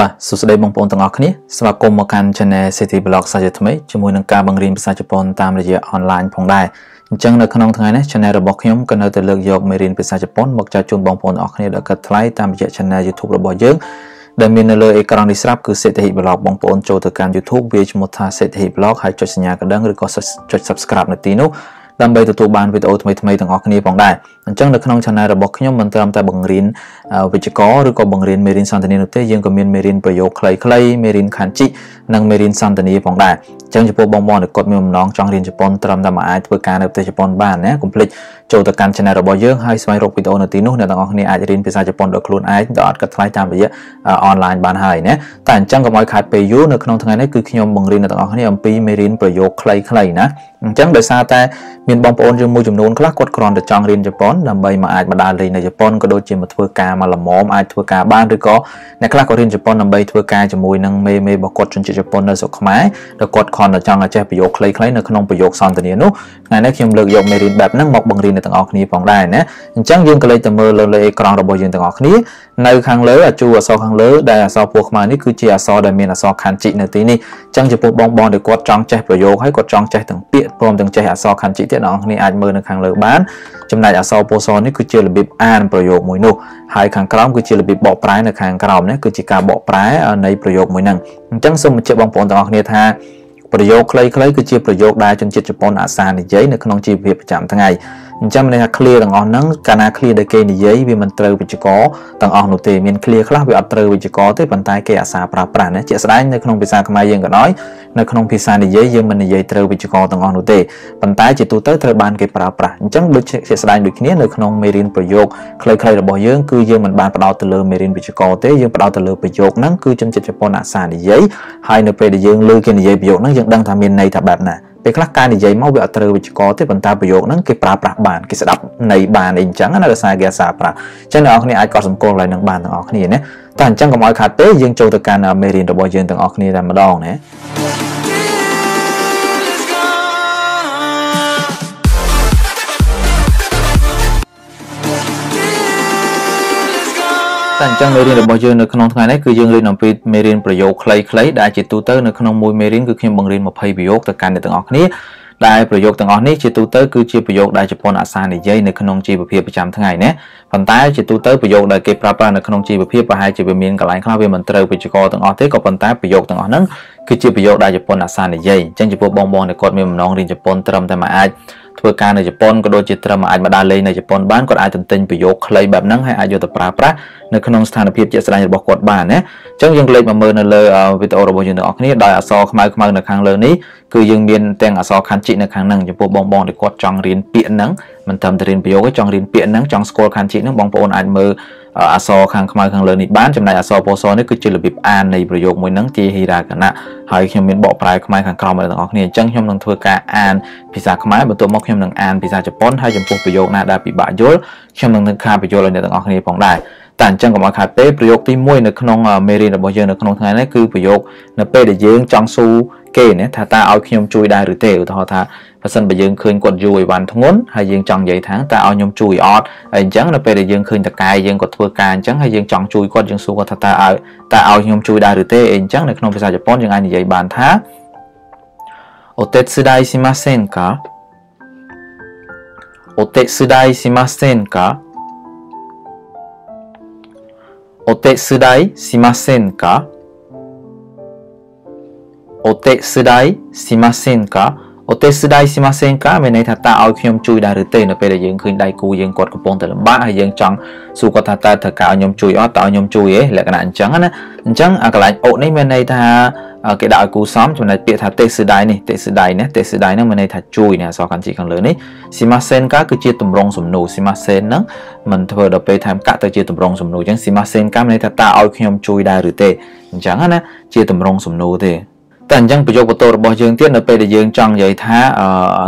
បាទសួស្តីបងប្អូនទាំងអស់គ្នាស្វាគមន៍មកកាន់ Channel City Blog សាជាថ្មីជាមួយនឹងការបង្រៀនភាសាជប៉ុនតាមរយៈ online ផងដែរអញ្ចឹងនៅក្នុងថ្ងៃនេះ Channel របស់ខ្ញុំក៏នៅតែលើកយកមេរៀនភាសាជប៉ុនមកចែកជូនបងប្អូនទាំងអស់គ្នាដែលកាត់ថ្លៃតាមរយៈ Channel YouTube របស់យើងដែលមាននៅលើអេក្រង់នេះស្រាប់គឺ City Blog បងប្អូនចូលទៅកាន់ YouTube វាឈ្មោះថា City Blog ហើយចុចសញ្ញាកណ្ដឹងឬក៏ចុច Subscribe នៅទីនោះដើម្បីទទួលបានវីដេអូថ្មីៗទាំងអស់គ្នាផងដែរអញ្ចឹងនៅក្នុង channel របស់ខ្ញុំមិនត្រឹមតែបង្រៀនវិជ្ជាករឬក៏បង្រៀនមេរៀនសន្តានានោះទេយើងក៏មានមេរៀនប្រយោគខ្លីៗមេរៀនខានជីនិងមេរៀនសន្តានាផងដែរអញ្ចឹងចំពោះបងប្អូនដែលគាត់មានបំណងចង់រៀនជប៉ុនត្រឹមតែមកអាចធ្វើការនៅប្រទេសជប៉ុនបានណាកុំភ្លេចចូលទៅកាន់ channel របស់យើងហើយស្វែងរកវីដេអូនៅទីនោះអ្នកទាំងអស់គ្នាអាចរៀនភាសាជប៉ុនដោយខ្លួនឯងដោយអត់គិតថ្លៃតាមរយៈ online បានហើយណាតែអញ្ចឹងកុំឲ្យខាតពេលយូរនៅក្នុងថ្ងៃនេះគឺខ្ញុំបង្រៀនអ្នកទាំងអស់គ្នាអំពីមេរៀនប្រយោគខ្លីៗណាអញ្ចឹងដោយសារតែមានបងប្អូនយើងមួយចំនួនខ្លះគាត់គ្រាន់តែចង់រៀនជប៉ុនដើម្បីមកអាចមកដើរលេងនៅជប៉ុនក៏ដូចជាមកធ្វើការមកល្មមអាចធ្វើការបានឬក៏អ្នកខ្លះក៏រៀនជប៉ុនដើម្បីធ្វើការជាមួយនឹងមេមេរបស់គាត់ជនជាតិជប៉ុននៅស្រុកខ្មែរដែលគាត់គ្រាន់តែចង់ចេះប្រយោគខ្លីៗនៅក្នុងប្រយោគសន្ទនានោះថ្ងៃនេះខ្ញុំលើកយកមេរៀនបែបហ្នឹងមកបង្រៀនអ្នកទាំងអស់គ្នាផងដែរណាអញ្ចឹងយើងក៏លេចទៅមើលលើលើអេក្រង់របស់យើងទាំងអស់គ្នានៅខាងលើអាជួអក្សរខាងលើដែលអក្សរពណ៌ខ្មៅនេះគឺជាអក្សរដែលមានអក្សរខណ្ឌជីនៅទីនេះអញ្ចឹងចំពោះបងបងដែលគាត់ចង់ចេះប្រយោគហើយគាត់ចង់ចេះទាំងពាក្យព្រមទាំងចេះអក្សរខណ្ឌជីទៀតអ្នកនរគ្នាអាចមើលនៅខាងលើបានចំណែកអក្សរពណ៌សនេះគឺជារបៀបអានប្រយោគមួយនោះហើយខាងក្រោមគឺជារបៀបបកប្រែនៅខាងក្រោមនេះគឺជាការបកប្រែនៃប្រយោគមួយហ្នឹងអញ្ចឹងសូមបញ្ជាក់បងប្អូនទាំងអស់គ្នាថាប្រយោគខ្លីៗគឺជាប្រយោគដែលជនជាតិជប៉ុនអាសានិយាយនៅក្នុងជីវភាពប្រចាំថ្ងៃ អញ្ចឹងមានន័យថា clear ទាំងអស់ហ្នឹងកាលណា clear ដែលគេនិយាយវាមិនត្រូវវិជ្ជករទាំងអស់នោះទេមាន clear ខ្លះវាអត់ត្រូវវិជ្ជករទេប៉ុន្តែគេអាសាប្រើប្រាស់ណាជាក់ស្ដែងនៅក្នុងភាសាខ្មែរយើងក៏ដោយនៅក្នុងភាសានិយាយយើងមិននិយាយត្រូវវិជ្ជករទាំងអស់នោះទេប៉ុន្តែជាទូទៅត្រូវបានគេប្រើប្រាស់អញ្ចឹងដូចជាក់ស្ដែងដូចគ្នានៅក្នុងមេរៀនប្រយោគខ្លីៗរបស់យើងគឺយើងមិនបានផ្ដោតទៅលើមេរៀនវិជ្ជករទេយើងផ្ដោតទៅលើប្រយោគហ្នឹងគឺជនជាតិជប៉ុនអាសានិយាយហើយនៅពេលដែលយើងលើគេនិយាយប្រយោគហ្នឹងយើងដឹងថាមានន័យថាបែបណា ពេលខ្លះការនិយាយមកវាអត់ត្រូវវិជ្ជករទេប៉ុន្តែប្រយោគហ្នឹងគេប្រើប្រាស់បានគេស្ដាប់ន័យបានអីអញ្ចឹងណាដោយសារគេអាសាប្រាស់អញ្ចឹងអ្នកនរគ្នាអាចកត់សម្គាល់ឡើងនឹងបានទាំងអស់គ្នាណាតែអញ្ចឹងកុំឲ្យខាតទេយើងចូលទៅកាន់មេរៀនរបស់យើងទាំងអស់គ្នាតែម្ដងណា តែអញ្ចឹងមេរៀនរបស់យើងនៅក្នុងថ្ងៃនេះគឺយើងរៀនអំពីមេរៀនប្រយោគខ្លីៗដែលជាទូទៅនៅក្នុងមួយមេរៀនគឺខ្ញុំបង្រៀន20ប្រយោគទៅកាន់អ្នកទាំងអស់គ្នាដែលប្រយោគទាំងអស់នេះជាទូទៅគឺជាប្រយោគដែលជប៉ុនអាសានិយាយនៅក្នុងជីវភាពប្រចាំថ្ងៃណាប៉ុន្តែជាទូទៅប្រយោគដែលគេប្រើប្រាស់នៅក្នុងជីវភាពប្រហែលជាវាមានកន្លែងខ្លះវាមិនត្រូវវិជ្ជាករទាំងអស់ទេក៏ប៉ុន្តែប្រយោគទាំងអស់ហ្នឹងគឺជាប្រយោគដែលជប៉ុនអាសានិយាយអញ្ចឹងចំពោះបងបងដែលគាត់មានបំណងរៀនជប៉ុនត្រឹមតែមកអាច ធ្វើការនៅជប៉ុនក៏ដូចជាត្រឹមអាចមកដើរលេងនៅជប៉ុនបានគាត់អាចទន្ទិញប្រយោគខ្លីបែបហ្នឹងហើយអាចយកទៅប្រើប្រាស់នៅក្នុងស្ថានភាពជាក់ស្ដែងរបស់គាត់បានណាអញ្ចឹងយើងលេខមកមើលនៅលើវីដេអូរបស់យើងទាំងអស់គ្នាដោយអក្សរខ្មៅខ្មៅនៅខាងលើនេះគឺយើងមានទាំងអក្សរខាន់ជីនៅខាងហ្នឹងចំពោះបងបងដែលគាត់ចង់រៀនពាក្យហ្នឹងមិនត្រឹមតែរៀនប្រយោគទេចង់រៀនពាក្យហ្នឹងចង់ស្គាល់ខាន់ជីហ្នឹងបងប្អូនអាចមើលអក្សរខាងខ្មៅខាងលើនេះបានចំណែកអក្សរពណ៌សនេះគឺជារបៀបអាននៃប្រយោគមួយហ្នឹងជាហិរាកណៈហើយខ្ញុំមានបកប្រែខ្មែរខាងក្រោមឲ្យទាំងអស់គ្នាអញ្ចឹងខ្ញុំនឹងធ្វើការអានភាសាខ្មែរបន្ទាប់មកខ្ញុំនឹងអានភាសាជប៉ុនហើយចំពោះប្រយោគណាដែលពិបាកយល់ខ្ញុំនឹងនឹងការបញ្យល់ឲ្យអ្នកទាំងអស់គ្នាផងដែរតែអញ្ចឹងកុំឲ្យខាតពេកប្រយោគទី1នៅក្នុងមេរៀនរបស់យើងនៅក្នុងថ្ងៃនេះគឺប្រយោគនៅពេលដែលយើងចង់ស៊ូគេណាថាតើឲ្យខ្ញុំជួយដែរឬទេឧទាហរណ៍ថាបើសិនបើយើងឃើញគាត់យូរអីវ៉ាន់ធ្ងន់ហើយយើងចង់និយាយថាតើឲ្យខ្ញុំជួយអត់ហើយអញ្ចឹងនៅពេលដែលយើងឃើញតកាយយើងគាត់ធ្វើការអញ្ចឹងហើយយើងចង់ជួយគាត់យើងសួរគាត់ថាតើឲ្យតើឲ្យខ្ញុំជួយដែរឬទេអីអញ្ចឹងនៅក្នុងភាសាជប៉ុនយើងអាចនិយាយបានថាお手伝いしませんか お手伝いしませんか？お手伝いしませんか？お手伝いしませんか？ អូទេស្ដាយស៊ីម៉ាសេនកាមានន័យថាតើឲ្យខ្ញុំជួយដែរឬទេនៅពេលដែលយើងឃើញដៃគូយើងគាត់កំពុងតែលំបាកហើយយើងចង់សួរគាត់ថាតើត្រូវការឲ្យខ្ញុំជួយអត់តើឲ្យខ្ញុំជួយទេលក្ខណៈអញ្ចឹងណាអញ្ចឹងអាកន្លែងអូនេះមានន័យថាគេដាក់ឲ្យគូសំចំណែកពាក្យថាទេស្ដាយនេះទេស្ដាយណាទេស្ដាយហ្នឹងមានន័យថាជួយនេះអសរកាន់ជីខាងលើនេះស៊ីម៉ាសេនកាគឺជាតម្រងសំណួរស៊ីម៉ាសេនហ្នឹងមិនធ្វើដល់ពេលថែមកាក់ទៅជាតម្រងសំណួរអញ្ចឹងស៊ីម៉ាសេនកាមានន័យថាតើឲ្យខ្ញុំជួយដែរឬទេអញ្ចឹងណាជាតម្រងសំណួរទេ តែអញ្ចឹងប្រយោគបន្ទោរបស់យើងទៀតនៅពេលដែលយើងចង់និយាយថា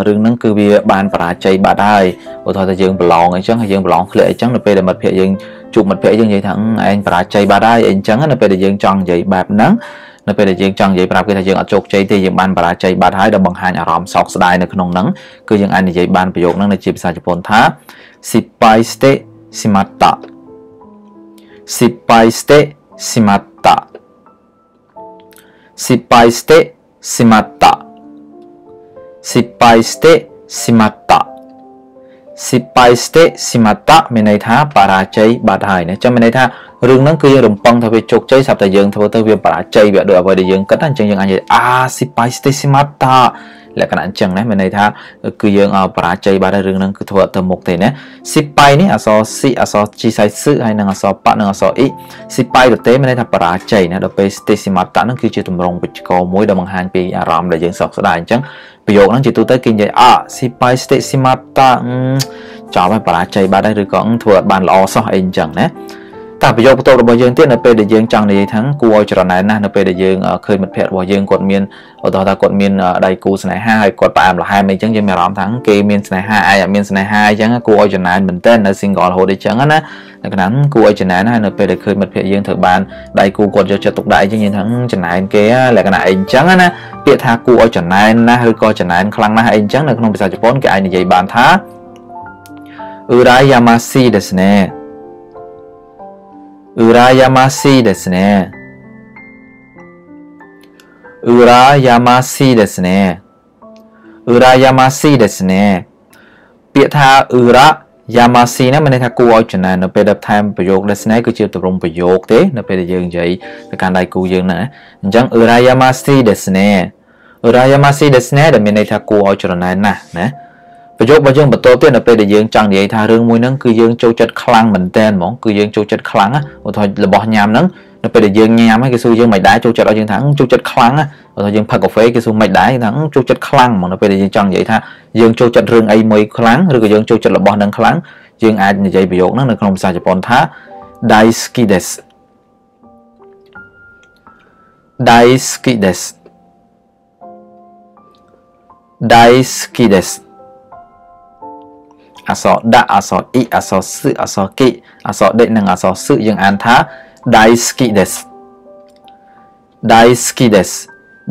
រឿងហ្នឹងគឺវាបានបរាជ័យបាត់ហើយឧទាហរណ៍ថាយើងប្រឡងអញ្ចឹងហើយយើងប្រឡងធ្លាក់អញ្ចឹងនៅពេលដែលមិត្តភក្តិយើងជួបមិត្តភក្តិយើងនិយាយថាឯងបរាជ័យបាត់ហើយអញ្ចឹងនៅពេលដែលយើងចង់និយាយបែបហ្នឹងនៅពេលដែលយើងចង់និយាយប្រាប់គេថាយើងអត់ជោគជ័យទេយើងបានបរាជ័យបាត់ហើយដល់បង្ហាញអារម្មណ៍សោកស្ដាយនៅក្នុងហ្នឹងគឺយើងអាចនិយាយបានប្រយោគហ្នឹងនៅជាភាសាជប៉ុនថា sippai shite shimatta sippai shite shimatta 失敗してしまった失敗してしまったសិបាយស្តេស៊ីម៉ាតាមានន័យថាបរាជ័យបាត់ហើយណាចាំមានន័យថារឿងហ្នឹងគឺយើងរំពឹងថាវាជោគជ័យស្រាប់តែយើងធ្វើទៅវាបរាជ័យវាដូចអ្វីដែលយើងគិតអញ្ចឹងយើងអាចនិយាយអាស៊ីបាយស្តេស៊ីម៉ាតា លក្ខណៈអញ្ចឹងណាមានន័យថាគឺយើងបរាជ័យបាត់ហើយរឿងហ្នឹងគឺធ្វើទៅមុខទេណាស៊ីបាយនេះអសរស៊ីអសរជីសៃសឹហើយនិងអសរបនិងអសរអ៊ីស៊ីបាយទៅទេមានន័យថាបរាជ័យណាដល់ពេលស្តេស៊ីម៉ាតាហ្នឹងគឺជាទម្រង់វិជ្ជកមួយដែលបង្ហាញពីអារម្មណ៍ដែលយើងសោកស្ដាយអញ្ចឹងប្រយោគហ្នឹងជាទូទៅគេនិយាយអស៊ីបាយស្តេស៊ីម៉ាតាចប់ហើយបរាជ័យបាត់ហើយឬក៏ធ្វើអត់បានល្អសោះអីអញ្ចឹងណា តែប្រយោគបន្ទាប់របស់យើងទៀតនៅពេលដែលយើងចង់និយាយថាគួរឲ្យច្រណែនណាស់នៅពេលដែលយើងឃើញមិត្តភ័ក្តិរបស់យើងគាត់មានឧទាហរណ៍ថាគាត់មានដៃគូស្នេហាហើយគាត់ផ្អែមល្ហែមអីចឹងយើងមានអារម្មណ៍ថាគេមានស្នេហាឯងអត់មានស្នេហាអីចឹងគួរឲ្យច្រណែនមែនតើនៅ single រហូតអីចឹងណានៅកណ្ដាលគួរឲ្យច្រណែនហើយនៅពេលដែលឃើញមិត្តភ័ក្តិយើងត្រូវបានដៃគូគាត់យកចិត្តទុកដាក់អីចឹងយើងថាច្រណែនគេលក្ខណៈអីចឹងណាពាក្យថាគួរឲ្យច្រណែនណាស់ឬក៏ច្រណែនខ្លាំងណាស់អីចឹងនៅក្នុងភាសាជប៉ុនគេអាចនិយាយបានថា羨ましいですね。 羨ましいですね。羨ましいですね。羨ましいですねពាក្យថាអ៊ឺរ៉ាយ៉ាម៉ាស៊ីហ្នឹងមានន័យថាគួរឲ្យចំណាននៅពេលដែលថែមប្រយោគ listener គឺជាទម្រង់ប្រយោគទេនៅពេលដែលយើងនិយាយទៅកាន់ដៃគូយើងណាអញ្ចឹងអ៊ឺរ៉ាយ៉ាម៉ាស៊ី listener អ៊ឺរ៉ាយ៉ាម៉ាស៊ី listener ដែលមានន័យថាគួរឲ្យចំណានណាស់ណា ប្រយោគរបស់យើងបន្តទៀតនៅពេលដែលយើងចង់និយាយថារឿងមួយហ្នឹងគឺយើងចូលចិត្តខ្លាំងមែនតើហ្មងគឺយើងចូលចិត្តខ្លាំងឧទាហរណ៍របស់ញ៉ាំហ្នឹងនៅពេលដែលយើងញ៉ាំហើយគេសួរយើងមិនដែរចូលចិត្តឲ្យយើងថាចូលចិត្តខ្លាំងឧទាហរណ៍យើងផឹកកាហ្វេគេសួរមិនដែរថាចូលចិត្តខ្លាំងហ្មងនៅពេលដែលយើងចង់និយាយថាយើងចូលចិត្តរឿងអីមួយខ្លាំងឬក៏យើងចូលចិត្តរបស់ហ្នឹងខ្លាំងយើងអាចនិយាយប្រយោគហ្នឹងនៅក្នុងភាសាជប៉ុនថា daisuki desu daisuki desu daisuki desu អក្សរដាក់អក្សរអ៊ីអក្សរសឹអក្សរគិអក្សរដេកនិងអក្សរសឹយើងអានថា daisuki des daisuki des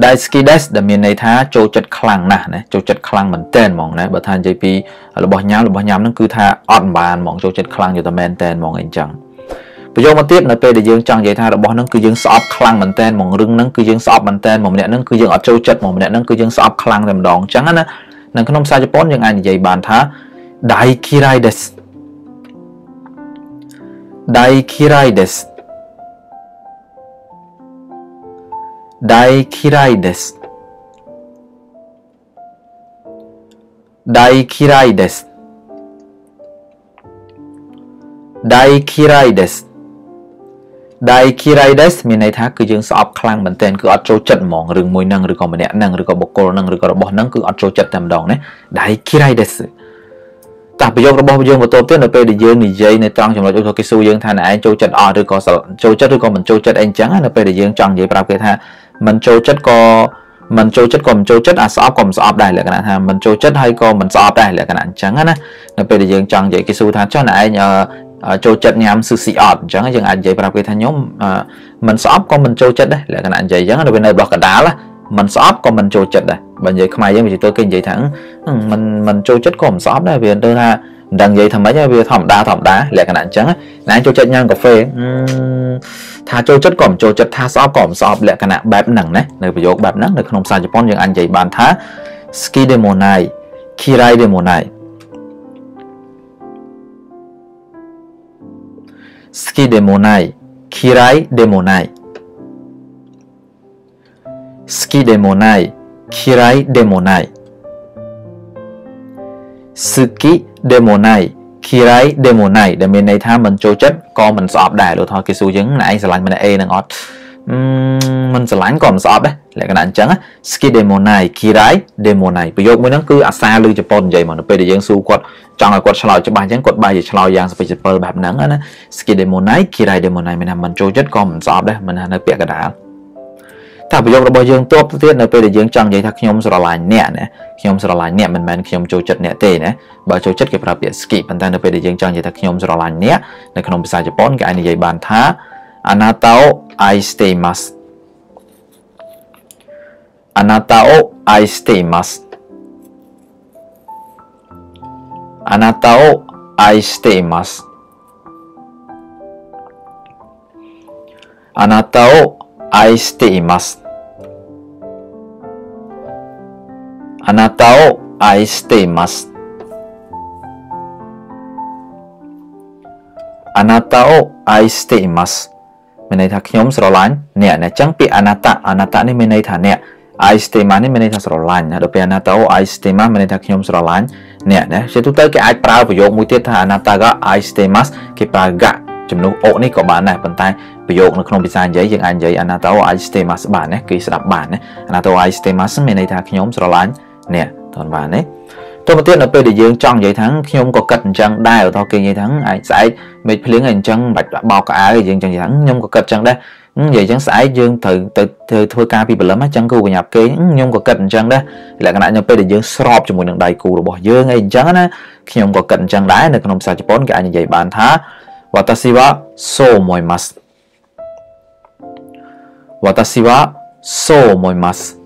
daisuki des ដែលមានន័យថាចូលចិត្តខ្លាំងណាស់ណាចូលចិត្តខ្លាំងមែនតែនហ្មងណាបើថានិយាយពីរបស់ញ៉ាំរបស់ញ៉ាំហ្នឹងគឺថាអត់បានហ្មងចូលចិត្តខ្លាំងយល់តែមែនតែនហ្មងអីចឹងប្រយោគមកទៀតនៅពេលដែលយើងចង់និយាយថារបស់ហ្នឹងគឺយើងស្អប់ខ្លាំងមែនតែនហ្មងរឿងហ្នឹងគឺយើងស្អប់មែនតែនហ្មងម្នាក់ហ្នឹងគឺយើងអត់ចូលចិត្តហ្មងម្នាក់ហ្នឹងគឺយើងស្អប់ខ្លាំងតែម្ដងអញ្ចឹងណានៅក្នុងភាសាជប៉ុនយើងអាចនិយាយបានថា 大嫌いです大嫌いです大嫌いです大嫌いです大嫌いですដៃ Kiraides មានន័យថាគឺយើងស្អប់ខ្លាំងមែនទែនគឺអត់ចូលចិត្តហ្មងរឿងមួយហ្នឹងឬក៏ម្នាក់ហ្នឹងឬក៏បុគ្គលហ្នឹងឬក៏របស់ហ្នឹងគឺអត់ចូលចិត្តតែម្ដងណាដៃ Kiraides តាប្រយោគរបស់យើងបន្ទាប់ទៀតនៅពេលដែលយើងនិយាយនៅត្រង់ចំណុចឧទាហរណ៍គេសួរយើងថាណែឯងចូលចិត្តអត់ឬក៏ចូលចិត្តឬក៏មិនចូលចិត្តអីអញ្ចឹងនៅពេលដែលយើងចង់និយាយប្រាប់គេថាមិនចូលចិត្តក៏មិនចូលចិត្តក៏មិនចូលចិត្តអាស្អប់ក៏មិនស្អប់ដែរលក្ខណៈថាមិនចូលចិត្តហើយក៏មិនស្អប់ដែរលក្ខណៈអញ្ចឹងណានៅពេលដែលយើងចង់និយាយគេសួរថាចុះណែឯងចូលចិត្តញ៉ាំស៊ឺស៊ីអត់អញ្ចឹងយើងអាចនិយាយប្រាប់គេថាខ្ញុំមិនស្អប់ក៏មិនចូលចិត្តដែរលក្ខណៈនិយាយអញ្ចឹងនៅពេលនៅរបស់កដាល មិនស្អប់ក៏មិនចូលចិត្តដែរបើនិយាយខ្មែរយើងវាទៅគេនិយាយថាមិនមិនចូលចិត្តក៏មិនស្អប់ដែរវាទៅថាមិនដឹងនិយាយថាម៉េចវាធម្មតាធម្មតាលក្ខណៈអញ្ចឹងណាចូលចិត្តញ៉ាំកាហ្វេថាចូលចិត្តក៏មិនចូលចិត្តថាស្អប់ក៏មិនស្អប់លក្ខណៈបែបហ្នឹងណានៅប្រយោគបែបហ្នឹងនៅក្នុងភាសាជប៉ុនយើងអាចនិយាយបានថា ski de monai kirai de monai ski de monai kirai de monai ski de monai kirai de monai 好きでもない嫌いでもないដែលមានន័យថាមិនចូលចិត្តក៏មិនស្អប់ដែរលោកថាគេសួរយើងណែឯងស្រឡាញ់ម្នាក់ A នឹងអត់មិនស្រឡាញ់ក៏មិនស្អប់ដែរលក្ខណៈអញ្ចឹង ski demonai kirai demonai ប្រយោគមួយហ្នឹងគឺអាសាលើជប៉ុននិយាយមកនៅពេលដែលយើងសួរគាត់ចង់ឲ្យគាត់ឆ្លើយច្បាស់អញ្ចឹងគាត់បែរជាឆ្លើយយ៉ាងសុភាពសិលបែបហ្នឹងណា ski demonai kirai demonai មានថាមិនចូលចិត្តក៏មិនស្អប់ដែរមិនថានៅពាក្យកដាល តែប្រយោគរបស់យើងតបទៅទៀតនៅពេលដែលយើងចង់និយាយថាខ្ញុំស្រឡាញ់អ្នកណាខ្ញុំស្រឡាញ់អ្នកមិនមែនខ្ញុំចូលចិត្តអ្នកទេណាបើចូលចិត្តគេប្រើពាក្យ ski ប៉ុន្តែនៅពេលដែលយើងចង់និយាយថាខ្ញុំស្រឡាញ់អ្នកនៅក្នុងភាសាជប៉ុនគេអាចនិយាយបានថា anata o aishite imasu あなたを愛しています。あなたを 愛しています。あなたを愛しています。 あなたを愛していますあなたを愛していますមានន័យថាខ្ញុំស្រឡាញ់អ្នកអញ្ចឹងពាក្យអនាតអនាតនេះមានន័យថាអ្នក I stay មកនេះមានន័យថាស្រឡាញ់ណាដល់ពេលអនាតអូ I stay មកមានន័យថាខ្ញុំស្រឡាញ់អ្នកណាជាទូទៅគេអាចប្រើប្រយោគមួយទៀតថាអនាតក៏ I stay មកគេប្រើ ga ជំនួសអូនេះក៏បានដែរប៉ុន្តែ ប្រយោគនៅក្នុងភាសានិយាយយើងអាចនិយាយអនាតអូ I stay មកបានណាគេស្ដាប់បានណាអនាតអូ I stay មកមានន័យថាខ្ញុំស្រឡាញ់អ្នកតើបានទេទៅមកទៀតនៅពេលដែលយើងចង់និយាយថាខ្ញុំក៏គិតអញ្ចឹងដែរឧទាហរណ៍គេនិយាយថាឯងស្អែកមេឃភ្លៀងឯងអញ្ចឹងបាច់បោកកៅអៅយើងចឹងនិយាយថាខ្ញុំក៏គិតអញ្ចឹងដែរនិយាយអញ្ចឹងស្អែកយើងត្រូវទៅធ្វើធ្វើការពីព្រលឹមអញ្ចឹងគូកញ្ញាប់គេខ្ញុំក៏គិតអញ្ចឹងដែរលក្ខណៈខ្ញុំពេលដែលយើងស្របជាមួយនឹងដៃគូរបស់យើងអីអញ្ចឹងណាខ្ញុំក៏គិតអញ្ចឹងដែរនៅក្នុងភាសាជប៉ុនគេអាចនិយាយបានថា watashi wa so omoimasu 私はそう思います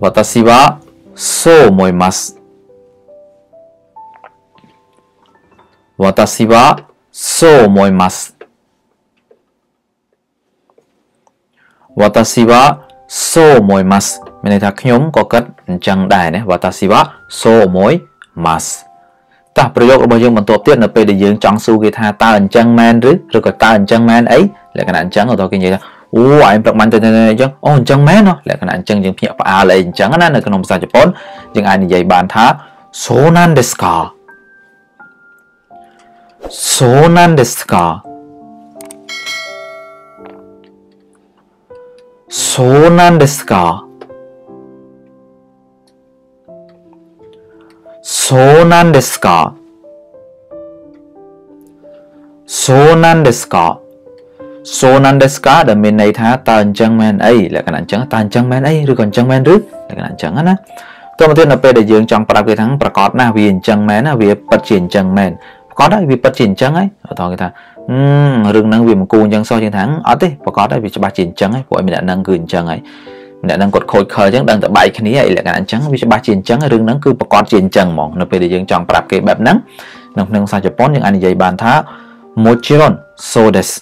私はそう思います私はそう思います。私はそう思います。មានន័យថាខ្ញុំក៏គិតអញ្ចឹងដែរណា私はそう思います。 តោះប្រយោគរបស់យើងបន្តទៀតនៅពេលដែលយើងចង់សួរគេថាតើអញ្ចឹងមែនឬឬក៏តើអញ្ចឹងមែនអីលក្ខណៈអញ្ចឹងគាត់គេនិយាយថាអូអញប្រឹកបានតែអញ្ចឹងអូអញ្ចឹងមែនលក្ខណៈអញ្ចឹងយើងភ្ញាក់ផ្អើលអីអញ្ចឹងណានៅក្នុងភាសាជប៉ុនយើងអាចនិយាយបានថា so nan desu ka so nan desu ka so nan desu ka そうなんですかそうなんですかそうなんですかそうなんですかដែលមានន័យថាតើអញ្ចឹងមែនអីលក្ខណៈអញ្ចឹងតើអញ្ចឹងមែនអីឬក៏អញ្ចឹងមែនឬលក្ខណៈអញ្ចឹងណាតើមកទៀតនៅពេលដែលយើងចង់ប្រាប់គេថាប្រកាសណាវាអញ្ចឹងមែនណាវាពិតជាអញ្ចឹងមែនប្រកាសហើយវាពិតជាអញ្ចឹងហើយអត់គេថារឿងហ្នឹងវាមិនគូអញ្ចឹងសោះជាងថាអត់ទេប្រកាសហើយវាច្បាស់ជាអញ្ចឹងហើយព្រោះឯម្នាក់ហ្នឹងគឺអញ្ចឹងហើយ អ្នកហ្នឹងគាត់ខូចខលអញ្ចឹងដឹងតែបែកគ្នាឯលក្ខណៈអញ្ចឹងវាច្បាស់ជាអញ្ចឹងរឿងហ្នឹងគឺប្រកាសជាអញ្ចឹងហ្មងនៅពេលដែលយើងចង់ប្រាប់គេបែបហ្នឹងនៅក្នុងភាសាជប៉ុនយើងអាចនិយាយបានថា mochiron so desu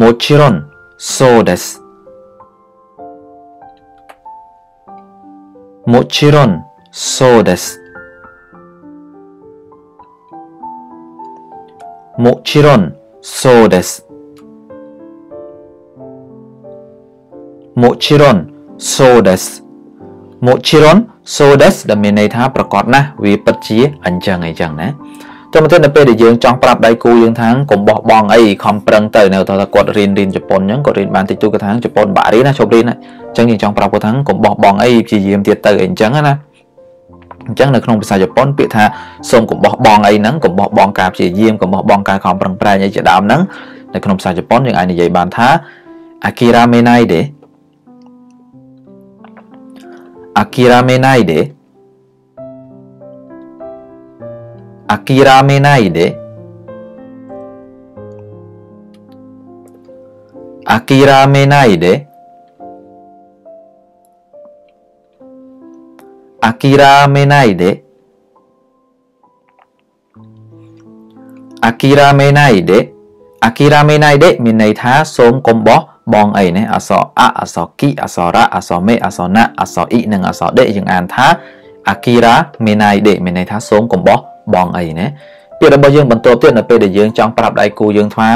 mochiron so desu mochiron so desu mochiron so desu もちろんそうです。もちろんそうですដែលមានន័យថាប្រកាសណាស់វាពិតជាអញ្ចឹងអីចឹងណាតែមកទៅនៅពេលដែលយើងចង់ប្រាប់ដៃគូយើងថាកុំបោះបង់អីខំប្រឹងទៅនៅថាគាត់រៀនរៀនជប៉ុនអញ្ចឹងគាត់រៀនបានតិចតួចគាត់ថាជប៉ុនបាក់រៀនណាជប់រៀនអញ្ចឹងយើងចង់ប្រាប់គាត់ថាកុំបោះបង់អីព្យាយាមទៀតទៅអីអញ្ចឹងណាអញ្ចឹងនៅក្នុងភាសាជប៉ុនពាក្យថាសូមកុំបោះបង់អីហ្នឹងកុំបោះបង់ការព្យាយាមកុំបោះបង់ការខំប្រឹងប្រែងអីជាដើមហ្នឹងនៅក្នុងភាសាជប៉ុនយើងអាចនិយាយបានថា akiramenai de 諦めないで諦めないで諦めないで諦めないで諦めないで諦めないで mình này thá sớm công bó បងអីណាអក្សរអអក្សរគីអក្សររអក្សរមេអក្សរណាអក្សរអ៊ីនិងអក្សរដេយើងអានថាអាគីរ៉ាមេណៃដេមានន័យថាសូមកុំបោះបងអីណាពាក្យរបស់យើងបន្តទៀតនៅពេលដែលយើងចង់ប្រាប់ដៃគូយើងថា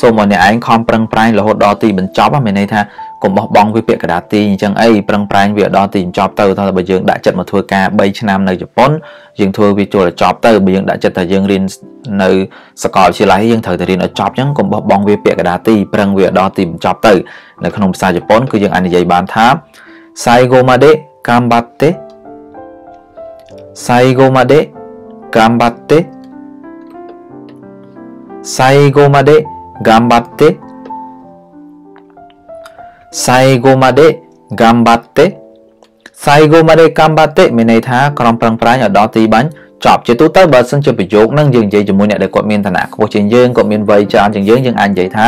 សូមឲ្យអ្នកឯងខំប្រឹងប្រែងរហូតដល់ទីបញ្ចប់មានន័យថា កុំបោះបង់វាពាក្យកដាទីអញ្ចឹងអីប្រឹងប្រែងវាដល់ទីចប់ទៅថាបើយើងដាក់ចិត្តមកធ្វើការ3ឆ្នាំនៅជប៉ុនយើងធ្វើវាចូលដល់ចប់ទៅបើយើងដាក់ចិត្តថាយើងរៀននៅសាកលវិទ្យាល័យយើងត្រូវតែរៀនឲ្យចប់អញ្ចឹងកុំបោះបង់វាពាក្យកដាទីប្រឹងវាដល់ទីចប់ទៅនៅក្នុងភាសាជប៉ុនគឺយើងអាចនិយាយបានថា Saigo made gambatte Saigo made gambatte Saigo made gambatte 最後まで頑張って最後まで頑張ってមានន័យថាក្រុមប្រឹងប្រែងឲ្យដល់ទីបាញ់ចប់ជាទូទៅបើសិនជាប្រយោគហ្នឹងយើងនិយាយជាមួយអ្នកដែលគាត់មានឋានៈខ្ពស់ជាងយើងគាត់មានវ័យច្រើនជាងយើងយើងអាចនិយាយថា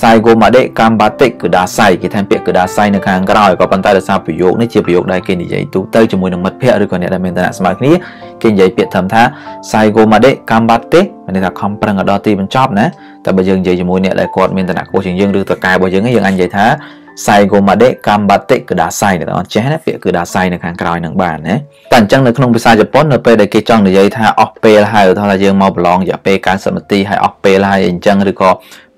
saigo made gambate kudasai គេថាពាក្យ kudasai នៅខាងក្រោយក៏ប៉ុន្តែដោយសារប្រយោគនេះជាប្រយោគដែលគេនិយាយទូទៅជាមួយនឹងមិត្តភ័ក្តិឬក៏អ្នកដែលមានឋានៈស្មើគ្នាគេនិយាយពាក្យធំថា saigo made gambate មានន័យថាខំប្រឹងដល់ទីបញ្ចប់ណាតែបើយើងនិយាយជាមួយអ្នកដែលគាត់មានឋានៈខ្ពស់ជាងយើងឬតកែរបស់យើងយើងអាចនិយាយថា saigo made gambate kudasai អ្នកទាំងអស់ចេះណាពាក្យ kudasai នៅខាងក្រោយនឹងបានណាតែអញ្ចឹងនៅក្នុងភាសាជប៉ុននៅពេលដែលគេចង់និយាយថាអស់ពេលហើយឧទាហរណ៍ថាយើងមកប្រឡងរយៈពេល90នាទីហើយអស់ពេលហើយអញ្ចឹងឬក៏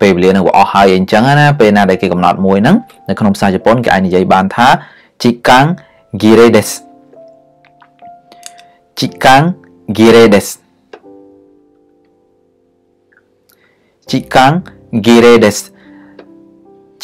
ពេលវេលានឹងវាអស់ហើយអញ្ចឹងណាពេលណាដែលគេកំណត់មួយហ្នឹងនៅក្នុងភាសាជប៉ុនគេអាចនិយាយបានថា chikan gire desu chikan gire desu chikan gire desu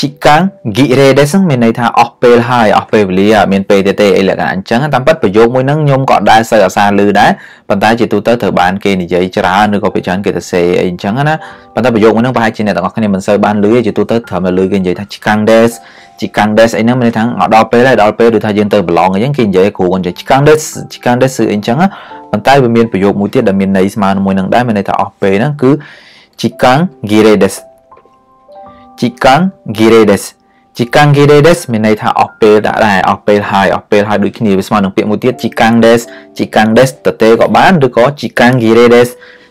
ជីកាំង giredes មានន័យថាអស់ពេលហើយអស់ពេលវេលាអត់មានពេលទៀតទេអីលក្ខណៈអញ្ចឹងតាមពិតប្រយោគមួយហ្នឹងខ្ញុំក៏ដែរសូវអាសាលឺដែរប៉ុន្តែជាទូទៅត្រូវបានគេនិយាយច្រើនឬក៏ពីច្រើនគេទៅសេអីអញ្ចឹងណាប៉ុន្តែប្រយោគមួយហ្នឹងប្រហែលជាអ្នកទាំងអស់គ្នាមិនសូវបានលឺទេជាទូទៅត្រឹមតែលឺគេនិយាយថា chikandes chikandes អីហ្នឹងមានន័យថាដល់ពេលហើយដល់ពេលដូចថាយើងទៅប្រឡងអញ្ចឹងគេនិយាយគ្រូគាត់និយាយ chikandes chikandes អីអញ្ចឹងប៉ុន្តែវាមានប្រយោគមួយទៀតដែលមានន័យស្មើជាមួយនឹងដែរមានន័យថាអស់ពេលហ្នឹងគឺ chikan giredes ជីកាំងហ្គីរេ ដេសជីកាំងហ្គីរេដេសមានន័យថាអស់ពេលដាក់ដែរអស់ពេលហើយអស់ពេលហើយដូចគ្នាវាស្មើនឹងពាក្យមួយទៀតជីកាំងដេសជីកាំងដេសតទេក៏បានឬក៏ជីកាំងហ្គីរេដេស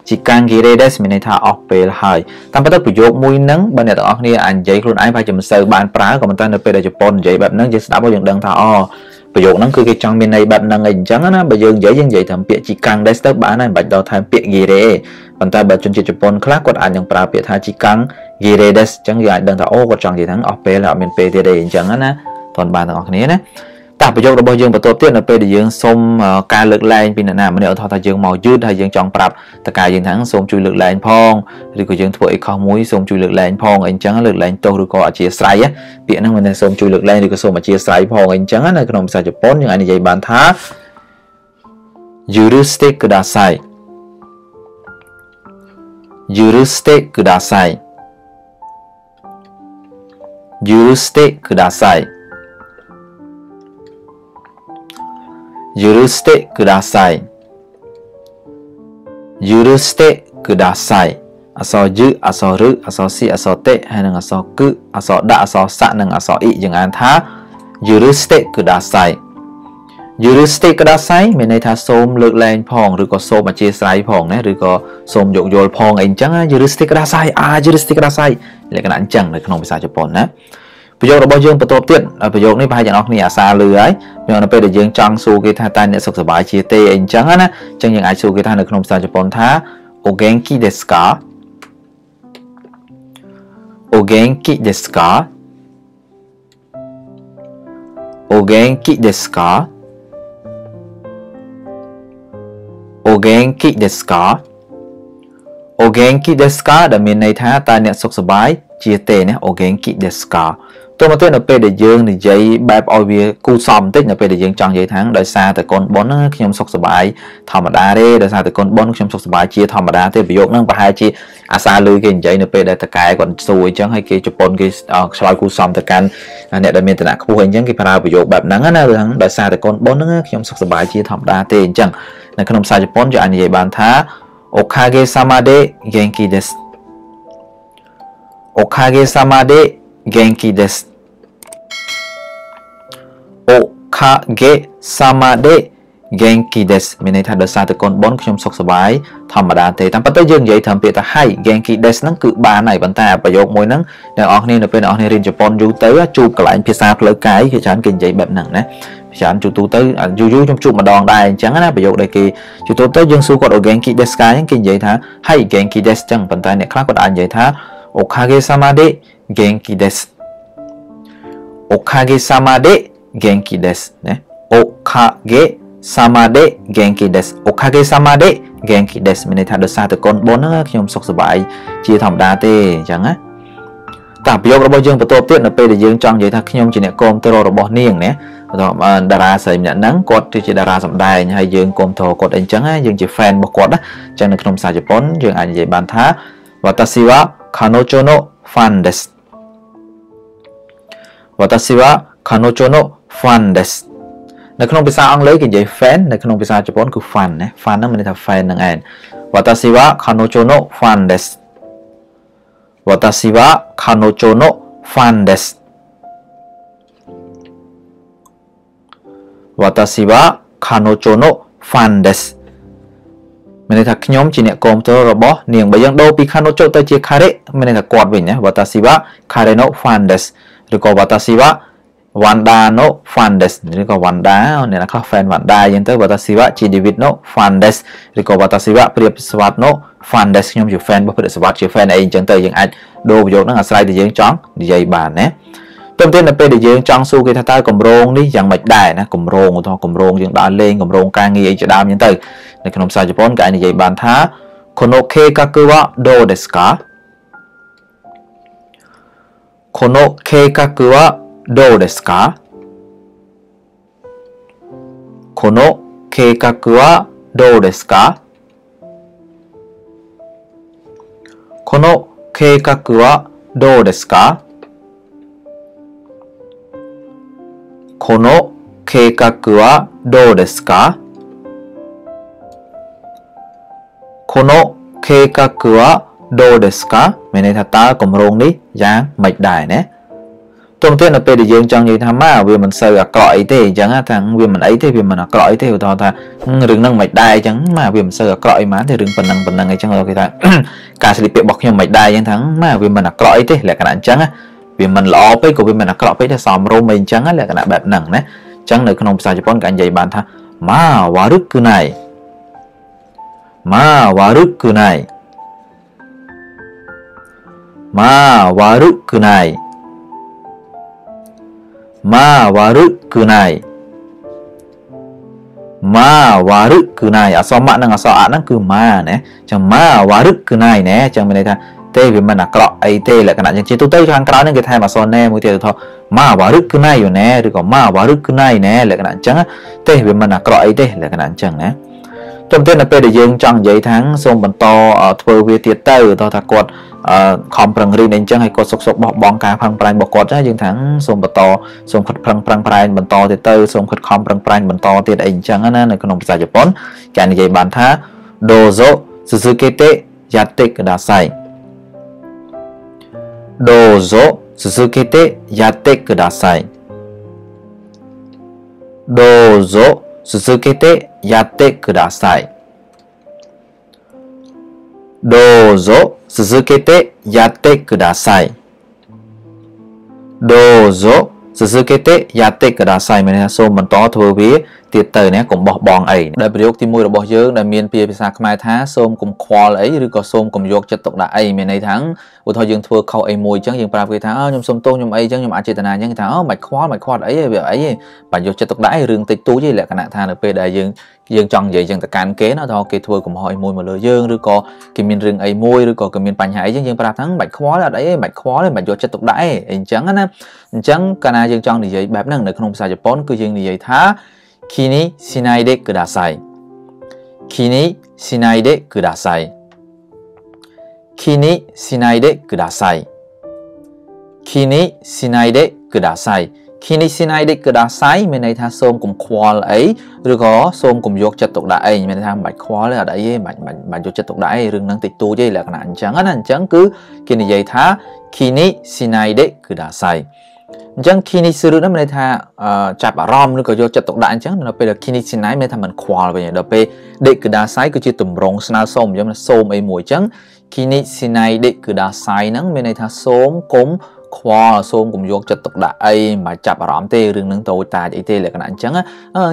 ជីកាំងហ្គីរេដេសមានន័យថាអស់ពេលហើយតាមពិតប្រយោគមួយហ្នឹងបើអ្នកទាំងអស់គ្នាអាចនិយាយខ្លួនឯងប្រហែលជាមិនសូវបានប្រើក៏ប៉ុន្តែនៅពេលដែលជប៉ុននិយាយបែបហ្នឹងយើងស្ដាប់មកយើងដឹងថាអូ ប្រយោគហ្នឹងគឺគេចង់មានន័យបែបហ្នឹងអីអញ្ចឹងណាបើយើងនិយាយយើងនិយាយថាពាក្យជីកាំងដេសទៅបានហើយមិនបាច់ដល់ថែមពាក្យហ្គីរេប៉ុន្តែបើជនជាតិជប៉ុនខ្លះគាត់អាចនឹងប្រើពាក្យថាជីកាំង Giredes អញ្ចឹងយើងអាចដឹងថាអូគាត់ចង់និយាយថាអស់ពេលហើយអត់មានពេលទៀតទេអញ្ចឹងណាតន់បានទាំងអស់គ្នាណា តាប្រយោគរបស់យើងបន្ទាប់ទៀតនៅពេលដែលយើងសុំការលើកលែងពីអ្នកណាម្នាក់ឧទាហរណ៍ថាយើងមកយឺតហើយយើងចង់ប្រាប់តកាយើងថាសូមជួយលើកលែងផងឬក៏យើងធ្វើអីខុសមួយសូមជួយលើកលែងផងអីអញ្ចឹងលើកលែងទោសឬក៏អធិស្ស្រ័យពាក្យហ្នឹងមានន័យសូមជួយលើកលែងឬក៏សូមអធិស្ស្រ័យផងអីអញ្ចឹងនៅក្នុងភាសាជប៉ុនយើងអាចនិយាយបានថា許してください許してください許してください。 許してください。許してください。អសរយឺអសររឹអសរស៊ីអសរតេហើយនិងអសរគឺអសរដាក់អសរសាក់និងអសរអ៊ីយើងអានថា許してくださいយូរស្ទេក្ដាសៃមានន័យថាសូមលើកលែងផងឬក៏សូមអធិស្ឋានផងណាឬក៏សូមយកយល់ផងអីអញ្ចឹងយូរស្ទេក្ដាសៃអាយូរស្ទេក្ដាសៃលក្ខណៈអញ្ចឹងនៅក្នុងភាសាជប៉ុនណា ប្រយោគរបស់យើងបន្តទៀតហើយប្រយោគនេះប្រហែលជាអ្នកគ្នាអាសាលឺហើយមាននៅពេលដែលយើងចង់សួរគេថាតើអ្នកសុខសប្បាយជាទេអីអញ្ចឹងណាអញ្ចឹងយើងអាចសួរគេថានៅក្នុងភាសាជប៉ុនថា O genki desu ka O genki desu ka O genki desu ka O genki desu ka អូហ្គេងគីដេស្កាដែលមានន័យថាតើអ្នកសុខសប្បាយជាទេណាអូហ្គេងគីដេស្កា ទោះមកទៅនៅពេលដែលយើងនិយាយបែបឲ្យវាគូសមបន្តិចនៅពេលដែលយើងចង់និយាយថាដោយសារតែកូនប៉ុនហ្នឹងខ្ញុំសុខសប្បាយធម្មតាទេដោយសារតែកូនប៉ុនខ្ញុំសុខសប្បាយជាធម្មតាទេប្រយោគហ្នឹងប្រហែលជាអាសាលឺគេនិយាយនៅពេលដែលតកែគាត់សួរអញ្ចឹងហើយគេជប៉ុនគេឆ្លើយគូសមទៅកាន់អ្នកដែលមានឋានៈខ្ពស់អញ្ចឹងគេប្រើប្រយោគបែបហ្នឹងណារឿងដោយសារតែកូនប៉ុនហ្នឹងខ្ញុំសុខសប្បាយជាធម្មតាទេអញ្ចឹងនៅក្នុងភាសាជប៉ុនយើងអាចនិយាយបានថាおかげさまで元気ですおかげさまで 元気ですおかげさまで元気ですមានន័យថាដោយសារតែកូនប៉ុនខ្ញុំសុខសប្បាយធម្មតាទេតាមពិតទៅយើងនិយាយត្រឹមពាក្យថា Hi genki des ហ្នឹងគឺបានហើយប៉ុន្តែប្រយោគមួយហ្នឹងអ្នកនរគ្នានៅពេលអ្នកនរគ្នារៀនជប៉ុនយូរទៅជួបកន្លែងភាសាផ្លូវកាយគេច្រើនគេនិយាយបែបហ្នឹងណាច្រើនជួបទូទៅយូរយូរខ្ញុំជួបម្ដងដែរអញ្ចឹងណាប្រយោគដែលគេជួបទូទៅយើងសួរគាត់ o genki des ka អញ្ចឹងគេនិយាយថា Hi genki des អញ្ចឹងប៉ុន្តែអ្នកខ្លះគាត់អាចនិយាយថា o kage sama de genki des o kage sama de genki des ណា o kage sama de genki des おかげさまで元気ですមានន័យថាដោយសារតែកូនបុណ្យហ្នឹងខ្ញុំសុខសប្បាយជាធម្មតាទេអញ្ចឹងណាតាប្រយោគរបស់យើងបន្ទាប់ទៀតនៅពេលដែលយើងចង់និយាយថាខ្ញុំជាអ្នកគាំទ្ររបស់នាងណាតារាស្រីម្នាក់ហ្នឹងគាត់គឺជាតារាសម្ដែងហើយយើងគាំទ្រគាត់អីចឹងយើងជា fan របស់គាត់ណាអញ្ចឹងនៅក្នុងភាសាជប៉ុនយើងអាចនិយាយបានថា វតាស៊ីវ៉ាខាណូជូណូ fan ですវតាស៊ីវ៉ាខាណូជូណូ fan ですនៅក្នុងភាសាអង់គ្លេសគេនិយាយ fan នៅក្នុងភាសាជប៉ុនគឺ fan ណា fan ហ្នឹងមានន័យថា fan ហ្នឹងឯងវតាស៊ីវ៉ាខាណូជូណូ fan です 私は彼女のファンです私は彼女のファンです មានន័យថាខ្ញុំជាអ្នកគាំទ្ររបស់នាងបើយើងដូរពី kanocho ទៅជា kare មានន័យថាគាត់វិញណា watashi wa kare no fan desu ឬក៏ watashi wa wanda no fan desu ឬក៏ wanda អ្នកខ្លះ fan wanda អញ្ចឹងទៅ watashi wa chidiwit no fan desu ឬក៏ watashi wa ព្រាបស្វាត់ no fan desu ខ្ញុំជា fan របស់ព្រាបស្វាត់ជា fan អីអញ្ចឹងទៅយើងអាចដូរប្រយោគហ្នឹងអាស្រ័យទៅយើងចង់និយាយបានណា ទៅទៀតនៅពេលដែលយើងចង់សួរគេថាតើកម្រងនេះយ៉ាងម៉េចដែរណាកម្រងឧទាហរណ៍កម្រងយើងដើរលេងកម្រងការងារអីជាដើមអញ្ចឹងទៅនៅក្នុងភាសាជប៉ុនគេអាចនិយាយបានថា kono keikaku wa dou desu ka この計画はどうですかこの計画はどうですかこの計画はどうですか この計画はどうですかこの計画はどうですかមានន័យថាតើគម្រោងនេះយ៉ាងម៉េចដែរណាទុំទៀតនៅពេលដែលយើងចង់និយាយថាម៉ាវាមិនសូវអាក្រក់អីទេអញ្ចឹងថាវាមិនអីទេវាមិនអាក្រក់អីទេឧទាហរណ៍ថារឿងហ្នឹងមិនដែរអញ្ចឹងម៉ាវាមិនសូវអាក្រក់អីហ្មងទេរឿងប៉ុណ្ណឹងប៉ុណ្ណឹងអញ្ចឹងគេថាការស្លៀកពាក់របស់ខ្ញុំមិនដែរអញ្ចឹងថាម៉ាវាមិនអាក្រក់អីទេលក្ខណៈអញ្ចឹងណា វាមិនល្អពេកក៏វាមិនអាក្រក់ពេកតែសមរម្យអីអញ្ចឹងលក្ខណៈបែបហ្នឹងណាអញ្ចឹងនៅក្នុងភាសាជប៉ុនគេនិយាយបានថាម៉ាវ៉ារុគឺណៃម៉ាវ៉ារុគឺណៃម៉ាវ៉ារុគឺណៃម៉ាវ៉ារុគឺណៃម៉ាវ៉ារុគឺណៃអសម៉ាក់និងអសអាហ្នឹងគឺម៉ាណាអញ្ចឹងម៉ាវ៉ារុគឺណៃណាអញ្ចឹងមានន័យថា ទេវាមិនអាក្រក់អីទេលក្ខណៈជាទូទៅខាងក្រៅហ្នឹងគេថែមអក្សរណែមួយទៀតថាម៉ាវ៉ារឹកគឺណៃយូណែឬក៏ម៉ាវ៉ារឹកគឺណៃណែលក្ខណៈអញ្ចឹងទេវាមិនអាក្រក់អីទេលក្ខណៈអញ្ចឹងណាចំទៀតនៅពេលដែលយើងចង់និយាយថាសូមបន្តធ្វើវាទៀតទៅតោះថាគាត់ខំប្រឹងរៀនអីចឹងហើយគាត់សុកសុកបោះបង់ការផឹងប្រែងរបស់គាត់យើងថាសូមបន្តសូមខិតប្រឹងប្រឹងប្រែងបន្តទៀតទៅសូមខិតខំប្រឹងប្រែងបន្តទៀតអីចឹងណានៅក្នុងភាសាជប៉ុនគេនិយាយបានថា dozo suzukete yatte kudasai どうぞ続けてやってください。どうぞ続けてやってください。どうぞ続けてやってください。どうぞ続けてやってくださいមានន័យថាសូមបន្តធ្វើវា ទៀតទៅណាកុំបោះបង់អីដែលប្រយោគទី1របស់យើងដែលមានពាក្យភាសាខ្មែរថាសូមកុំខ្វល់អីឬក៏សូមកុំយកចិត្តទុកដាក់អីមានន័យថាឧទាហរណ៍យើងធ្វើខុសអីមួយអញ្ចឹងយើងប្រាប់គេថាអើខ្ញុំសុំទោសខ្ញុំអីអញ្ចឹងខ្ញុំអាចចេតនាអញ្ចឹងគេថាអូមិនខ្វល់មិនខ្វល់អីវាអីបាញ់យកចិត្តទុកដាក់អីរឿងតិចតួចឯលក្ខណៈថានៅពេលដែលយើងយើងចង់និយាយចឹងទៅកាន់គេណាថាគេធ្វើកំហុសអីមួយមកលើយើងឬក៏គេមានរឿងអីមួយឬក៏គេមានបញ្ហាអីចឹងយើងប្រាប់ថាមិនបាច់ខ្វល់អត់អីមិនបាច់ខ្វល់ទេមិនបាច់យកចិត្តទុកដាក់អីអញ្ចឹងណាអញ្ចឹងកាលណាយើងចង់និយាយបែបហ្នឹងនៅក្នុងភាសាជប៉ុនគឺយើងនិយាយថា 気にしないでください気にしないでください気にしないでください気にしないでくださいគីនីស៊ីណៃដេកដាសៃមានន័យថាសូមកុំខ្វល់អីឬក៏សូមកុំយកចិត្តទុកដាក់អីមានន័យថាមិនបាច់ខ្វល់ទេអត់អីទេមិនបាច់មិនយកចិត្តទុកដាក់អីរឿងហ្នឹងតិចតួចទេលក្ខណៈអញ្ចឹងណាអញ្ចឹងគឺគេនិយាយថាគីនីស៊ីណៃដេកដាសៃ អញ្ចឹង kini សឺរនឹងមានន័យថាចាប់អារម្មណ៍ឬក៏យកចិត្តទុកដាក់អញ្ចឹងនៅពេល kini sinai មានន័យថាមិនខ្វល់វិញដល់ពេល dekudasai គឺជាទម្រង់ស្នើសុំអញ្ចឹងសូមអីមួយអញ្ចឹង kini sinai dekudasai ហ្នឹងមានន័យថាសូមកុំ ខ្វល់សូមកុំយកចិត្តទុកដាក់អីមិនបាច់ចាប់អារម្មណ៍ទេរឿងហ្នឹងតូចតាចអីទេលក្ខណៈអញ្ចឹង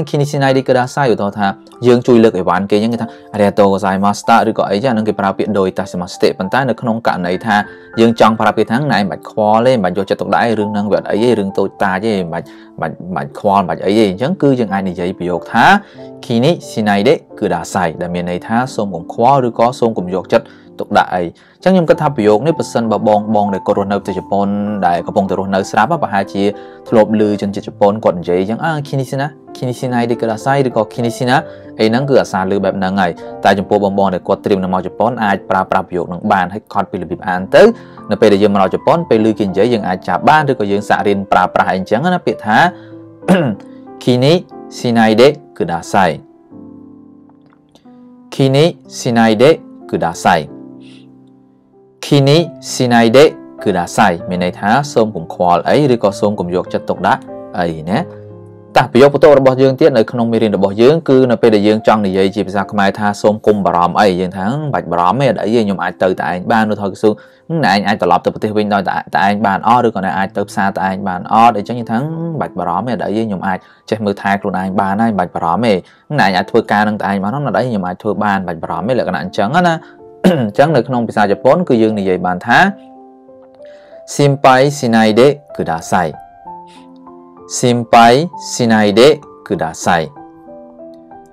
គីនីស៊ីណៃឌីកាដាសៃឧទាហរណ៍ថាយើងជួយលើកអីវ៉ាន់គេអញ្ចឹងគេថាអារីតូកូសៃម៉ាស្តាឬក៏អីចឹងហ្នឹងគេប្រើពាក្យដោយតាសមាស្តិប៉ុន្តែនៅក្នុងករណីថាយើងចង់ប្រាប់គេថាណែមិនបាច់ខ្វល់ទេមិនបាច់យកចិត្តទុកដាក់អីរឿងហ្នឹងវាអត់អីទេរឿងតូចតាចទេមិនបាច់មិនបាច់ខ្វល់មិនបាច់អីទេអញ្ចឹងគឺយើងអាចនិយាយប្រយោគថាគីនីស៊ីណៃឌីកាដាសៃដែលមានន័យថាសូមកុំខ្វល់ឬក៏សូមកុំយកចិត្ត ទុកដាក់អីអញ្ចឹងខ្ញុំគិតថាប្រយោគនេះប៉ះសិនបើបងបងដែលគាត់រស់នៅប្រទេសជប៉ុនដែលកំពុងតែរស់នៅស្រាប់ប្រហែលជាធ្លាប់ឮជនជាតិជប៉ុនគាត់និយាយអញ្ចឹងអើគីនីស៊ីណាគីនីស៊ីណៃឌីកាដាសៃឬក៏គីនីស៊ីណាអីហ្នឹងគឺអាសាឮបែបហ្នឹងហើយតែចំពោះបងបងដែលគាត់ត្រៀមនៅមកជប៉ុនអាចប្រើប្រាស់ប្រយោគហ្នឹងបានហើយខត់ពីរបៀបអានទៅនៅពេលដែលយើងមកដល់ជប៉ុនពេលឮគេនិយាយយើងអាចចាប់បានឬក៏យើងសាករៀនប្រើប្រាស់អីអញ្ចឹងណាពាក្យថាគីនីស៊ីណៃឌីកាដាសៃគីនីស៊ីណៃឌីកាដាសៃ 気にしないでください មានន័យថាសូមកុំខ្វល់អីឬក៏សូមកុំយកចិត្តទុកដាក់អីណាតាប្រយោគបន្ទាប់របស់យើងទៀតនៅក្នុងមេរៀនរបស់យើងគឺនៅពេលដែលយើងចង់និយាយជាភាសាខ្មែរថាសូមគុំបារម្ភអីយើងថាបាច់បារម្ភទេអត់អីខ្ញុំអាចទៅតែឯងបាននោះថយកស៊ូណែឯងអាចត្រឡប់ទៅប្រទេសវិញដោយតែឯងបានអត់ឬក៏ណែអាចទៅផ្សារតែឯងបានអត់អីចឹងយើងថាបាច់បារម្ភទេអត់អីខ្ញុំអាចចេះមើលថែខ្លួនឯងបានហើយបាច់បារម្ភទេណែឯងអាចធ្វើការនឹងតែឯងបានអត់អីខ្ញុំអាចធ្វើបានបាច់បារម្ភទេលក្ខណៈអញ្ចឹងណា អញ្ចឹងនៅក្នុងភាសាជប៉ុនគឺយើងនិយាយបានថា心配しないでください心配しないでください。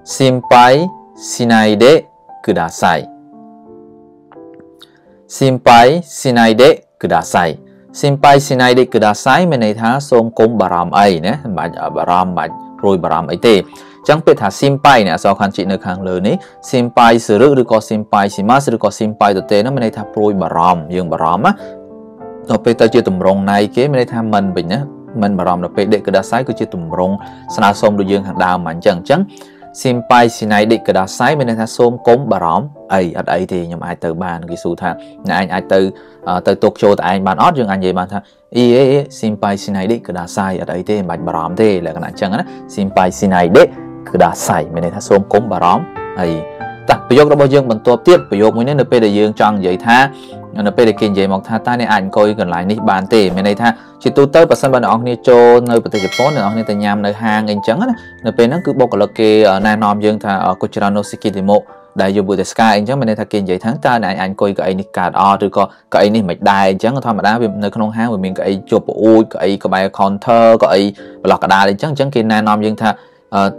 心配しないでください。心配しないでください。心配しないでくださいមានន័យថាសូមគុំបារម្ភអីណាមិនបាច់បារម្ភមិនបាច់ព្រួយបារម្ភអីទេអញ្ ចឹងពេលថា simpai នេះអក្សរខណ្ឌជីនៅខាងលើនេះ simpai សរឹកឬក៏ simpai ស៊ីម៉ាសឬក៏ simpai ទៅទេនោះមានន័យថាព្រួយបារម្ភយើងបារម្ភណាដល់ពេលទៅជាតម្រងណៃគេមានន័យថាមិនវិញណាមិនបារម្ភដល់ពេលដេកកដាសៃគឺជាទម្រង់ស្នើសុំដូចយើងខាងដើមអញ្ចឹងអញ្ចឹងស៊ីមប៉ៃស៊ីណៃដេកកដាសៃមានន័យថាសូមកុំបារម្ភអីអត់អីទេខ្ញុំអាចទៅបានគេសួរថាអ្នកឯងអាចទៅទៅតុកជោតែឯងបានអត់យើងអាចនិយាយបានថាអ៊ីអេស៊ីមប៉ៃស៊ីណៃដេកកដាសៃអត់អីទេមិនបាច់បារម្ភទេលក្ខណៈអញ្ចឹងណាស៊ីមប៉ៃស៊ីណៃដេក កដាសៃមានន័យថាសូមកុំបារម្ភអីតោះប្រយោគរបស់យើងបន្ទាប់ទៀតប្រយោគមួយនេះនៅពេលដែលយើងចង់និយាយថានៅពេលដែលគេនិយាយមកថាតើអ្នកអាចអង្គុយកន្លែងនេះបានទេមានន័យថាជាទូទៅបើសិនបើអ្នកនរគ្នាចូលនៅប្រទេសជប៉ុនអ្នកនរគ្នាទៅញ៉ាំនៅហាងអីចឹងណានៅពេលហ្នឹងគឺបុគ្គលិកគេណែនាំយើងថាកូចរ៉ាណូស៊ីគីដេម៉ូដែលយូបូតេស្កាអីចឹងមានន័យថាគេនិយាយថាតើអ្នកអាចអង្គុយកៅអីនេះកើតអត់ឬក៏កៅអីនេះមិនដែរអញ្ចឹងធម្មតាវានៅក្នុងហាងវាមានកៅអីជាប់ប្អួយកៅអីក្បែរ counter កៅអីប្លោះកដាលអីចឹងអញ្ចឹងគេណែនាំយើងថា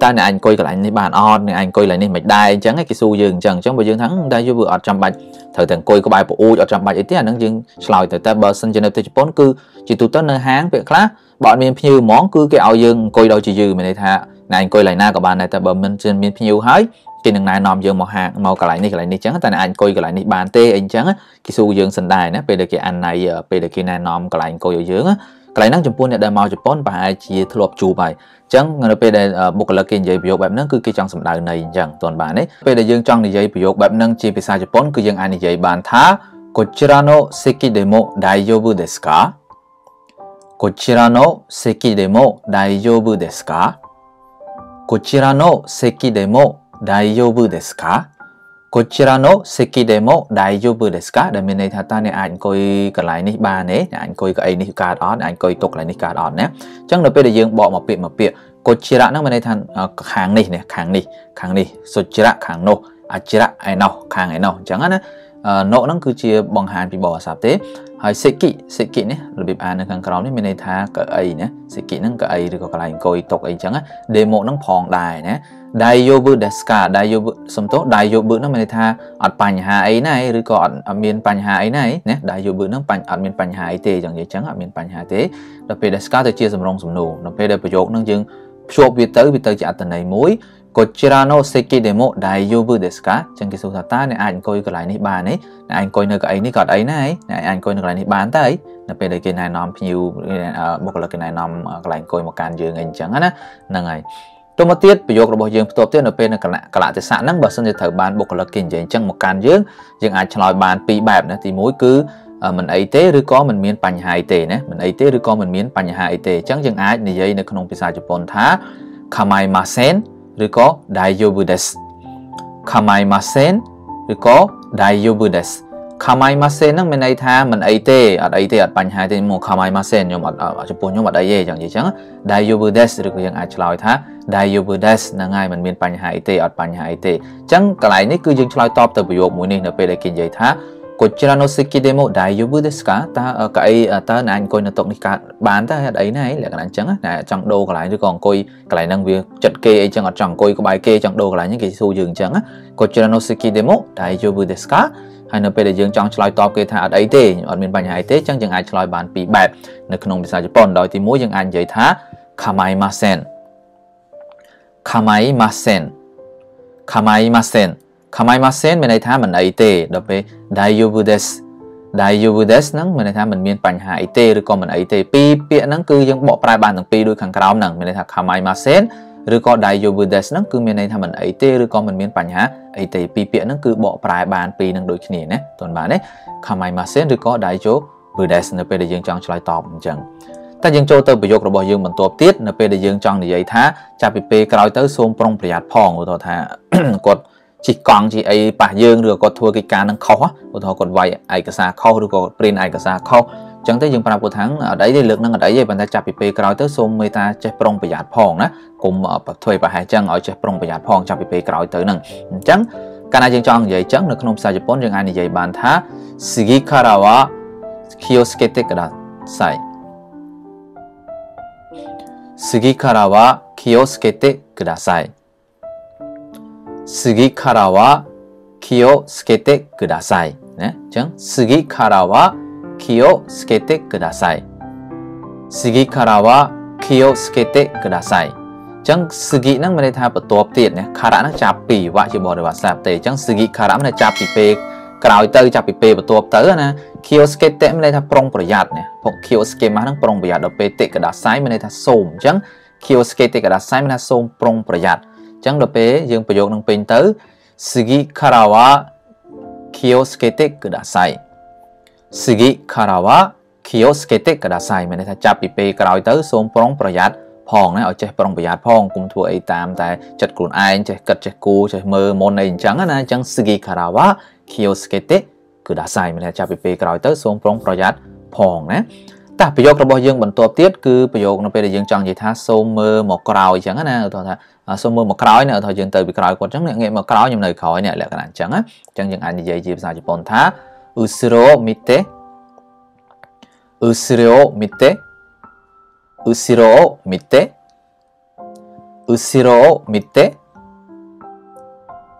តើអ្នកអាចអង្គុយកន្លែងនេះបានអត់អ្នកអាចអង្គុយកន្លែងនេះមិនដែរអញ្ចឹងគេសួរយើងអញ្ចឹងអញ្ចឹងបើយើងថាតែយូវាអត់ចាំបាច់ត្រូវតែអង្គុយក្បែរប្អូចអត់ចាំបាច់អីទេអានឹងយើងឆ្លើយទៅតែបើសិនជានៅប្រទេសជប៉ុនគឺជាទូទៅនៅហាងពេលខ្លះបើអត់មានភ្ញៀវហ្មងគឺគេឲ្យយើងអង្គុយដល់ជាយឺមានន័យថាអ្នកអង្គុយកន្លែងណាក៏បានដែរតែបើមិនមានភ្ញៀវហើយគេនឹងណែនាំយើងមកហាងមកកន្លែងនេះកន្លែងនេះអញ្ចឹងតែអ្នកអាចអង្គុយកន្លែងនេះបានទេអីអញ្ចឹងគេសួរយើងសិនដែរណាពេលដែលគេអានណៃពេលដែលគេណែនាំកន្លែងអង្គុយឲ្យយើង កន្លែងហ្នឹងចំពោះអ្នកដែលមកជប៉ុនប្រហែលជាធ្លាប់ជួបហើយអញ្ចឹងនៅពេលដែលបុគ្គលិកគេនិយាយប្រយោគបែបហ្នឹងគឺគេចង់សម្ដៅន័យអញ្ចឹងតន់បានទេពេលដែលយើងចង់និយាយប្រយោគបែបហ្នឹងជាភាសាជប៉ុនគឺយើងអាចនិយាយបានថាこちらの席でも大丈夫ですかこちらの席でも大丈夫ですかこちらの席でも大丈夫ですか こちらの席でも大丈夫ですかដែលមានន័យថាតើអ្នកអាចអង្គុយកន្លែងនេះបានទេអ្នកអាចអង្គុយកៅអីនេះកើតអត់អ្នកអាចអង្គុយតុកន្លែងនេះកើតអត់ណាអញ្ចឹងនៅពេលដែលយើងបកមកពាក្យមកពាក្យកុចិរៈហ្នឹងមានន័យថាខាងនេះនេះខាងនេះខាងនេះសុចិរៈខាងនោះអចិរៈឯណោះខាងឯណោះអញ្ចឹងណាណូហ្នឹងគឺជាបង្ហាញពីបរិស័ព្ទទេហើយសេគិសេគិនេះរបៀបអាននៅខាងក្រោមនេះមានន័យថាកៅអីណាសេគិហ្នឹងកៅអីឬក៏កន្លែងអង្គុយតុកអីចឹងណា demo ហ្នឹងផងដែរណា dayobu deska dayobu សំទោស dayobu ហ្នឹងមានន័យថាអត់បញ្ហាអីណាឬក៏អត់អត់មានបញ្ហាអីណាណា dayobu ហ្នឹងបញ្អត់មានបញ្ហាអីទេចឹងនិយាយចឹងអត់មានបញ្ហាទេដល់ពេល deska ទៅជាសំរងសំណួរដល់ពេលដែលប្រយោគហ្នឹងយើងភ្ជាប់វាទៅវាទៅជាអត្ថន័យមួយこちらの席でも大丈夫ですかចឹងគេសួរថាតើអ្នកអាចអង្គុយកន្លែងនេះបានទេអ្នកអាចអង្គុយនៅកៅអីនេះក៏អត់អីណាអ្នកអាចអង្គុយនៅកន្លែងនេះបានតើនៅពេលដែលគេណែនាំភ្ញៀវបុគ្គលិកគេណែនាំកន្លែងអង្គុយមកកាន់យើងអីអញ្ចឹងណាហ្នឹងហើយ ទៅមកទៀតប្រយោគរបស់យើងផ្ទាប់ទៀតនៅពេលនៅកលៈកលៈទេសៈហ្នឹងបើសិនជាត្រូវបានបុគ្គលិកគេនិយាយអញ្ចឹងមកកាន់យើងយើងអាចឆ្លើយបានពីរបែបណាទី1គឺមិនអីទេឬក៏មិនមានបញ្ហាអីទេណាមិនអីទេឬក៏មិនមានបញ្ហាអីទេអញ្ចឹងយើងអាចនិយាយនៅក្នុងភាសាជប៉ុនថា kamaimasen ឬក៏ daijoubu desu kamaimasen ឬក៏ daijoubu desu ខាម៉ៃម៉ាសេនហ្នឹងមានន័យថាមិនអីទេអត់អីទេអត់បញ្ហាទេមកខាម៉ៃម៉ាសេនខ្ញុំអត់ចំពោះខ្ញុំអត់អីទេចឹងនិយាយចឹង Diobudes ឬក៏យើងអាចឆ្លើយថា Diobudes ហ្នឹងហើយมันមានបញ្ហាអីទេអត់បញ្ហាអីទេចឹងកន្លែងនេះគឺយើងឆ្លើយតបទៅប្រយោគមួយនេះនៅពេលដែលគេនិយាយថាこちらの席でも大丈夫ですかតើកៅអីតើអ្នកអង្គុយនៅតុនេះកើតបានតើអត់អីណាលក្ខណៈអញ្ចឹងណាចង់ដូរកន្លែងឬក៏អង្គុយកន្លែងហ្នឹងវាចិត្តគេអីចឹងអត់ចង់អង្គុយក្បែរគេចង់ដូរកន្លែងហ្នឹងគេសួរយើងអញ្ចឹងこちらの席でも大丈夫ですか ហើយនៅពេលដែលយើងចង់ឆ្លើយតបគេថាអត់អីទេអត់មានបញ្ហាអីទេអញ្ចឹងយើងអាចឆ្លើយបានពីរបែបនៅក្នុងភាសាជប៉ុនដោយទី1យើងអាចនិយាយថា kamaimasen kamaimasen kamaimasen kamaimasen មានន័យថាមិនអីទេដល់ពេល daijoubu desu daijoubu desu ហ្នឹងមានន័យថាមិនមានបញ្ហាអីទេឬក៏មិនអីទេពីរពាក្យហ្នឹងគឺយើងបកប្រែបានទាំងពីរដូចខាងក្រោមហ្នឹងមានន័យថា kamaimasen ឬក៏ daiyo budes ហ្នឹងគឺមានន័យថាមិនអីទេឬក៏មិនមានបញ្ហាអីទេពីរពាក្យហ្នឹងគឺបកប្រែបានពីរនឹងដូចគ្នាណាទន់បានទេ kamaimasen ឬក៏ daiyo budes នៅពេលដែលយើងចង់ឆ្លើយតបអញ្ចឹងតែយើងចូលទៅប្រយោគរបស់យើងបន្ទាប់ទៀតនៅពេលដែលយើងចង់និយាយថាចាប់ពីពេលក្រោយទៅសូមប្រុងប្រយ័ត្នផងឧទាហរណ៍ថាគាត់ជិះកង់ជិះអីប៉ះយើងឬក៏គាត់ធ្វើកិច្ចការនឹងខុសឧទាហរណ៍គាត់វាយឯកសារខុសឬក៏ព្រិនឯកសារខុស អញ្ចឹងទៅយើងប្រាប់គាត់ថាអដីទេលើកនឹងអដីទេប៉ុន្តែចាប់ពីពេលក្រោយទៅសូមមេត្តាចេះប្រុងប្រយ័ត្នផងណាកុំប្រធ្វើប្រហែលអញ្ចឹងឲ្យចេះប្រុងប្រយ័ត្នផងចាប់ពីពេលក្រោយទៅនឹងអញ្ចឹងកាលណាយើងចង់និយាយអញ្ចឹងនៅក្នុងភាសាជប៉ុនយើងអាចនិយាយបានថា Sigikara wa kiyosukete kudasai Sigikara wa kiyosukete kudasai Sigikara wa kiyosukete kudasai ណាអញ្ចឹង Sigikara wa 気をつけてください。ね。じゃん次からは気をつけてください。次からは気をつけてくださいចឹងស្គីហ្នឹងមានន័យថាបន្ទាប់ទៀតណាខារៈហ្នឹងចាប់ពីវៈជាបរិវត្តសាប់ទេចឹងស្គីខារៈមានចាប់ពីពេលក្រោយទៅចាប់ពីពេលបន្ទាប់ទៅណា kioskete មានន័យថាប្រុងប្រយ័ត្នណាពួក kioskema ហ្នឹងប្រុងប្រយ័ត្នដល់ពេលតិកដាសៃមានន័យថាសូមអញ្ចឹង kioskete កដាសៃមានថាសូមប្រុងប្រយ័ត្នអញ្ចឹងដល់ពេលយើងប្រយោគនឹងពេញទៅ sugi karawa kioskete kudasai sugi karawa kioskete kudasai មានន័យថាចាប់ពីពេលក្រោយទៅសូមប្រុងប្រយ័ត្នផងណាឲ្យចេះប្រុងប្រយ័ត្នផងកុំធ្វើអីតាមតែចិត្តខ្លួនឯងចេះគិតចេះគូចេះមើលមុនអីអញ្ចឹងណាអញ្ចឹង sugi karawa kioskete គឺដាសៃមានចាប់ពីពេលក្រោយទៅសូមប្រុងប្រយ័ត្នផងណាតែប្រយោគរបស់យើងបន្ទាប់ទៀតគឺប្រយោគនៅពេលដែលយើងចង់និយាយថាសូមមើលមកក្រោយអញ្ចឹងណាឧទាហរណ៍ថាសូមមើលមកក្រោយណាឧទាហរណ៍យើងទៅពីក្រោយគាត់អញ្ចឹងងាកមកក្រោយខ្ញុំនៅក្រោយនេះលក្ខណៈអញ្ចឹងណាអញ្ចឹងយើងអាចនិយាយជាភាសាជប៉ុនថា usuro mite usuro mite usuro mite usuro mite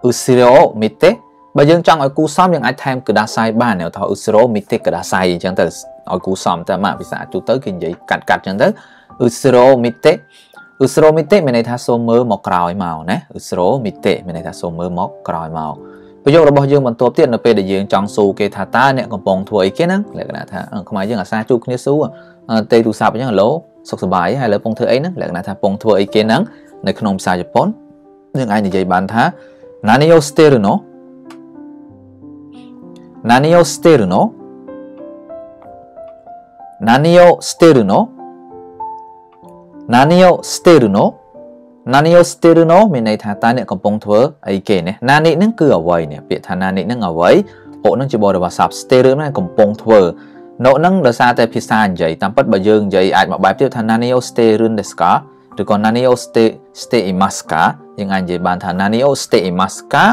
usuro mite បើយើងចង់ឲ្យគូសំយើងអាចថែមក្តាសៃបានថា usro mite ក្តាសៃអញ្ចឹងទៅឲ្យគូសំតែមកភាសាទូទៅគេនិយាយកាត់កាត់អញ្ចឹងទៅ usro mite usro mite មានន័យថាសូមមើលមកក្រោយមកណា usro mite មានន័យថាសូមមើលមកក្រោយមក ប្រយោគរបស់យើងបន្ទាប់ទៀតនៅពេលដែលយើងចង់សួរគេថាតើអ្នកកំពុងធ្វើអីគេហ្នឹងលក្ខណៈថាខ្មែរយើងអាសាជួបគ្នាសួរទេទូរស័ព្ទអញ្ចឹង Hello សុខសប្បាយហើយឥឡូវពងធ្វើអីហ្នឹងលក្ខណៈថាពងធ្វើអីគេហ្នឹងនៅក្នុងភាសាជប៉ុនយើងអាចនិយាយបានថា Nani o steru no Nani o steru no Nani o steru no Nani o steru no nani yo stiru no មានន័យថាតើអ្នកកំពុងធ្វើអីគេណា nani នឹងគឺអ្វីនេះពាក្យថា nani នឹងអ្វីអូនឹងជាបរិបាស័ព្ទ stiru នឹងកំពុងធ្វើ no នឹងដោយសារតែភាសានិយាយតាមពិតបើយើងនិយាយអាចមកបែបទៀតថា nani yo stiru desu ka ឬក៏ nani yo ste ste imasu ka យើងអាចនិយាយបានថា nani yo ste imasu ka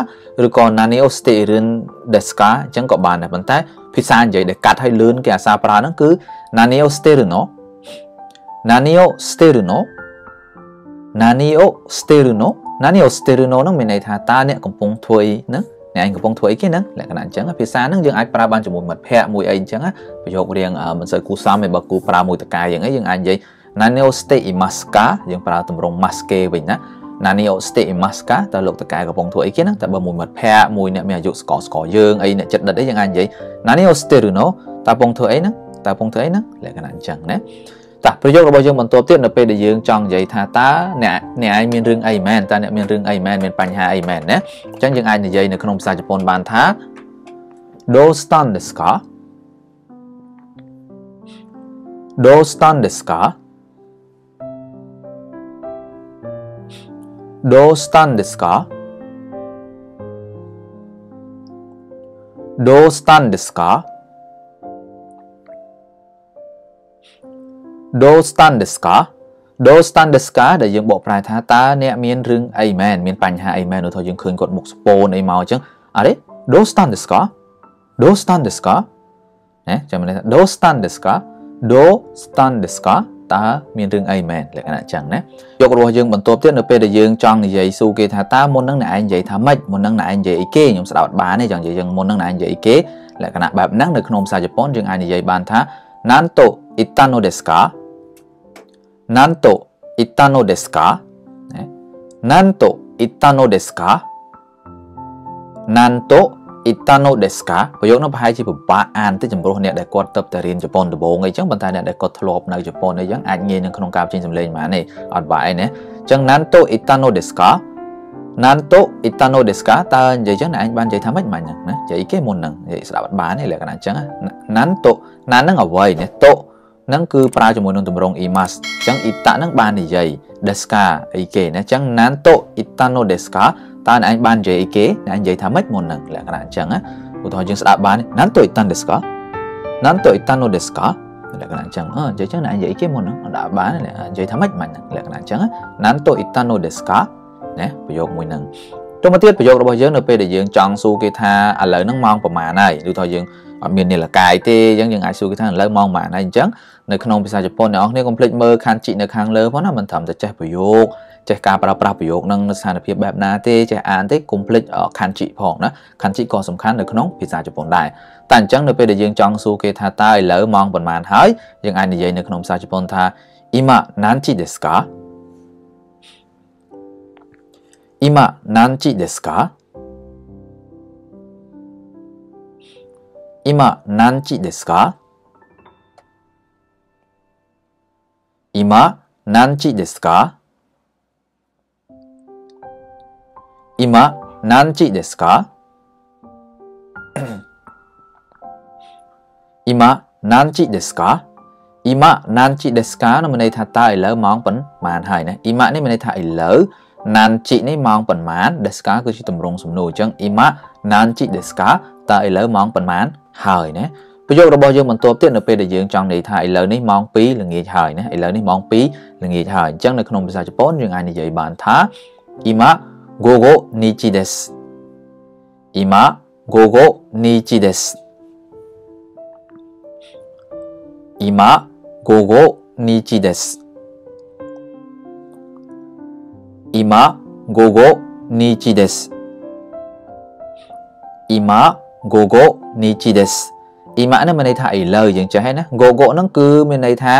ឬក៏ nani yo stiru desu ka អញ្ចឹងក៏បានដែរប៉ុន្តែភាសានិយាយដែលកាត់ឲ្យលឿនគេអាសាប្រើហ្នឹងគឺ nani yo stiru no nani yo stiru no nani o stay ru no nani o stay ru no ហ្នឹងមានន័យថាតើអ្នកកំពុងធ្វើអីហ្នឹងអ្នកឯងកំពុងធ្វើអីគេហ្នឹងលក្ខណៈអញ្ចឹងភាសាហ្នឹងយើងអាចប្រើបានជាមួយមិត្តភ័ក្តិមួយអីអញ្ចឹងប្រយោគរៀងមិនសូវគូសំទេបើគូប្រើមួយតកាយយ៉ាងអីយើងអាចនិយាយ nani o stay imasu ka យើងប្រើទម្រង់ maske វិញណា nani o stay imasu ka តើលោកតកែកំពុងធ្វើអីគេហ្នឹងតើបើមួយមិត្តភ័ក្តិមួយអ្នកមានអាយុស្កស្កយើងអីអ្នកចិត្តដិតអីយើងអាចនិយាយ nani o stay ru no តើកំពុងធ្វើអីហ្នឹងតើកំពុងធ្វើអីហ្នឹងលក្ខណៈអញ្ចឹងណា តោះប្រយោគរបស់យើងបន្តទៀតនៅពេលដែលយើងចង់និយាយថាតើអ្នកអ្នកឯងមានរឿងអីមែនតើអ្នកមានរឿងអីមែនមានបញ្ហាអីមែនណាអញ្ចឹងយើងអាចនិយាយនៅក្នុងភាសាជប៉ុនបានថា do stan desu ka do stan desu ka do stan desu ka do stan desu ka do stan desu ka do stan desu ka ដែលយើងបកប្រែថាតើអ្នកមានរឿងអីមែនមានបញ្ហាអីមែននោះថាយើងឃើញគាត់មុខស្ពូនអីមកអញ្ចឹងអរេ do stan desu ka do stan desu ka ណាចាំមើលថា do stan desu ka do stan desu ka តើមានរឿងអីមែនលក្ខណៈចឹងណាយករស់យើងបន្តទៀតនៅពេលដែលយើងចង់និយាយសួរគេថាតើមុននឹងអ្នកឯងនិយាយថាម៉េចមុននឹងអ្នកឯងនិយាយអីគេខ្ញុំស្ដាប់បានទេចង់និយាយយើងមុននឹងអ្នកឯងនិយាយអីគេលក្ខណៈបែបហ្នឹងនៅក្នុងភាសាជប៉ុនយើងអាចនិយាយបានថា Nanto itano desu ka nanto itano desu ka nanto itano desu ka nanto itano desu ka ប្រយោគនោះប្រហែលជាពិបាកអានទៅចំពោះអ្នកដែលគាត់ទៅតែរៀនជប៉ុនដំបូងអីចឹងប៉ុន្តែអ្នកដែលគាត់ធ្លាប់នៅជប៉ុនអីចឹងអាចងាយនឹងក្នុងការបញ្ចេញសំឡេងបានទេអត់បាក់អីណាចឹង nanto itano desu ka nanto itano desu ka តើនិយាយចឹងអ្នកឯងបាននិយាយថាម៉េចមិញហ្នឹងណានិយាយគេមុនហ្នឹងនិយាយស្ដាប់អត់បានទេលក្ខណៈចឹង nanto nan ហ្នឹងអ្វីណា to ហ្នឹងគឺប្រើជាមួយនឹងទម្រង់ imas អញ្ចឹង ita ហ្នឹងបាននិយាយ deska អីគេណាអញ្ចឹង nanto itano deska តើអ្នកឯងបាននិយាយអីគេអ្នកឯងនិយាយថាម៉េចមុនហ្នឹងលក្ខណៈអញ្ចឹងណាឧទាហរណ៍យើងស្ដាប់បាន nanto itan deska nanto itano deska លក្ខណៈអញ្ចឹងអឺនិយាយចឹងអ្នកឯងនិយាយគេមុនហ្នឹងអត់ដាក់បាននិយាយថាម៉េចមិនលក្ខណៈអញ្ចឹង nanto itano deska ណាប្រយោគមួយហ្នឹងទៅមកទៀតប្រយោគរបស់យើងនៅពេលដែលយើងចង់សួរគេថាឥឡូវហ្នឹងម៉ោងប្រហែលហើយឬថាយើង អត់មាននាឡិកាយទេអញ្ចឹងយើងអាចសួរគេថាឥឡូវម៉ោងប៉ុន្មានហើយអញ្ចឹងនៅក្នុងភាសាជប៉ុនអ្នកនរគ្នាកុំភ្លេចមើលខានជីនៅខាងលើផងណាមិនត្រឹមតែចេះប្រយោគចេះការប្រើប្រាស់ប្រយោគនឹងនៅស្ថានភាពបែបណាទេចេះអានទេកុំភ្លេចខានជីផងណាខានជីក៏សំខាន់នៅក្នុងភាសាជប៉ុនដែរតែអញ្ចឹងនៅពេលដែលយើងចង់សួរគេថាតើឥឡូវម៉ោងប៉ុន្មានហើយយើងអាចនិយាយនៅក្នុងភាសាជប៉ុនថា今何時ですか今何時ですか 今何時ですか今何時ですか今何時ですか今何時ですか今何時ですかនោះមានន័យថាតើឥឡូវម៉ោងប៉ុន្មានហើយណា ima នេះមានន័យថាឥឡូវ nanchi នេះម៉ោងប៉ុន្មាន deska គឺជាទម្រង់សំណួរអញ្ចឹង ima nanchi deska តើឥឡូវម៉ោងប៉ុន្មានហើយណាប្រយោគរបស់យើងបន្តទៀតនៅពេលដែលយើងចង់និយាយថាឥឡូវនេះម៉ោង2ល្ងាចហើយណាឥឡូវនេះម៉ោង2ល្ងាចហើយអញ្ចឹងនៅក្នុងភាសាជប៉ុនយើងអាចនិយាយបានថា今午後2時です今午後2時です今午後2時です今午後2時です今 go go nichi です今ហ្នឹងមានន័យថាឥឡូ w យើងចេះហើយណា go go ហ្នឹងគឺមានន័យថា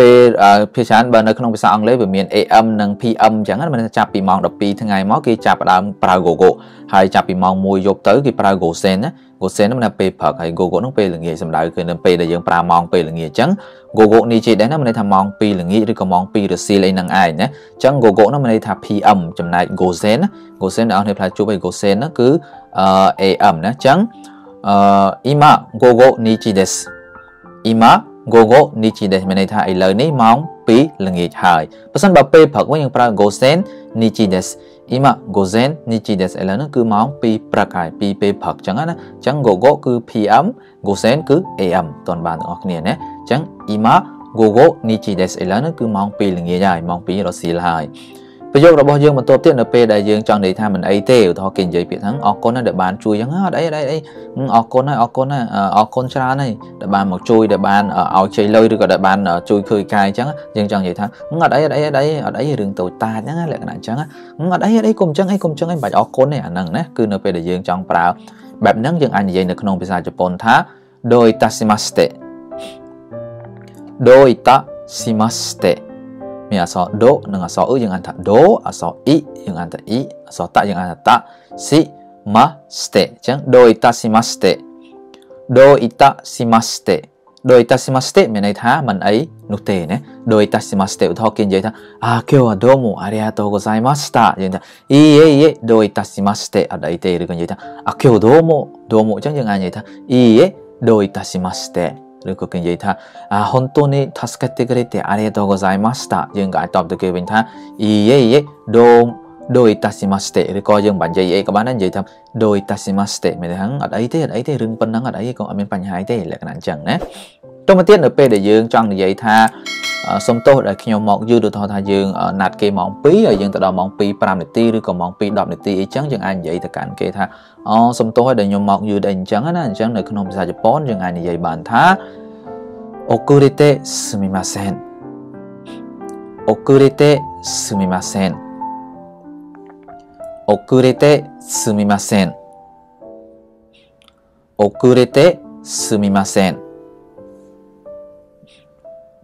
ពេលភាសាបើនៅក្នុងភាសាអង់គ្លេសវាមាន AM និង PM អញ្ចឹងណាមានចាប់ពីម៉ោង12ថ្ងៃមកគេចាប់ផ្ដើមប្រើ gogo ហើយចាប់ពីម៉ោង1យប់ទៅគេប្រើ gosen ណា gosen ហ្នឹងនៅពេលព្រឹកហើយ gogo ហ្នឹងពេលល្ងាចសំដៅគឺនៅពេលដែលយើងប្រើម៉ោងពេលល្ងាចអញ្ចឹង gogo នេះជាដែរណាមានន័យថាម៉ោង2ល្ងាចឬក៏ម៉ោង2រសៀលអីហ្នឹងឯងណាអញ្ចឹង gogo ហ្នឹងមានន័យថា PM ចំណែក gosen ណា gosen ដែលអស់គ្នាផ្លែជួបឲ្យ gosen ហ្នឹងគឺ AM ណាអញ្ចឹងអឺ ima gogo nichi desu ima gogo nichi desu មានន័យថាឥឡូវនេះម៉ោង2ល្ងាចហើយបើសិនបើពេលព្រឹកវិញយើងប្រើ gosen nichi desu ima gozen nichi desu ឥឡូវនេះគឺម៉ោង2ព្រឹកហើយ2ពេលព្រឹកអញ្ចឹងណាអញ្ចឹង gogo គឺ PM gozen គឺ AM តន់បានទាំងអស់គ្នាណាអញ្ចឹង ima gogo nichi desu ឥឡូវនេះគឺម៉ោង2ល្ងាចហើយម៉ោង2រសៀលហើយ ប្រយោគរបស់យើងបន្តទៀតនៅពេលដែលយើងចង់និយាយថាមិនអីទេឧទាហរណ៍គេនិយាយពាក្យថាអរគុណដែលបានជួយយ៉ាងអត់អីអត់អីអរគុណហើយអរគុណហើយអរគុណច្រើនហើយដែលបានមកជួយដែលបានឲ្យជ័យលុយឬក៏ដែលបានជួយឃើញកាយអញ្ចឹងយើងចង់និយាយថាអត់អីអត់អីអត់អីអត់អីរឿងតូចតាចហ្នឹងលក្ខណៈអញ្ចឹងអត់អីអត់អីគុំអញ្ចឹងអីគុំអញ្ចឹងអីមិនបាច់អរគុណទេអាហ្នឹងណាគឺនៅពេលដែលយើងចង់ប្រើបែបហ្នឹងយើងអាចនិយាយនៅក្នុងភាសាជប៉ុនថាដោយតាស៊ីម៉ាស្តេដោយតាស៊ីម៉ាស្តេ Mi asal do dengan asal u jangan tak do, asal i jangan tak i, asal tak jangan tak tak, si ma ste. Jang do ita si ma ste. Do ita si ma ste. Do ita si ma ste មានន័យថាមិនអីនោះទេណា Do ita si ma ste ឧទាហរណ៍គេនិយាយថា "Ah, kyo wa do mo arigatou gozaimashita" យើងថា "I e e do ita si ma ste" អត់អីទេឬក៏និយាយថា "Ah, kyo do mo do mo" អញ្ចឹងយើងអាចនិយាយថា "I e do ita si ma ste" ឬក៏គេនិយាយថា本当に助けてくれてありがとうございましたយើងក៏អាចតបទៅគេវិញថាいいえいえどうどういたしましてឬក៏យើងមិននិយាយអីក៏បានដែរនិយាយថាどういたしましてមានថាអត់អីទេអត់អីទេរឿងប៉ុណ្ណឹងអត់អីក៏អត់មានបញ្ហាអីទេលក្ខណៈអញ្ចឹងណាទៅមកទៀតនៅពេលដែលយើងចង់និយាយថា សុំទោសដែលខ្ញុំមកយឺតឧទាហរណ៍ថាយើងណាត់គេម៉ោង2ហើយយើងទៅដល់ម៉ោង2 5នាទីឬក៏ម៉ោង2 10នាទីអីចឹងយើងអាចនិយាយទៅកាន់គេថាអូសុំទោសឲ្យដែលខ្ញុំមកយឺតអីអញ្ចឹងណាអញ្ចឹងនៅក្នុងភាសាជប៉ុនយើងអាចនិយាយបានថា遅れてすみません遅れてすみません遅れてすみません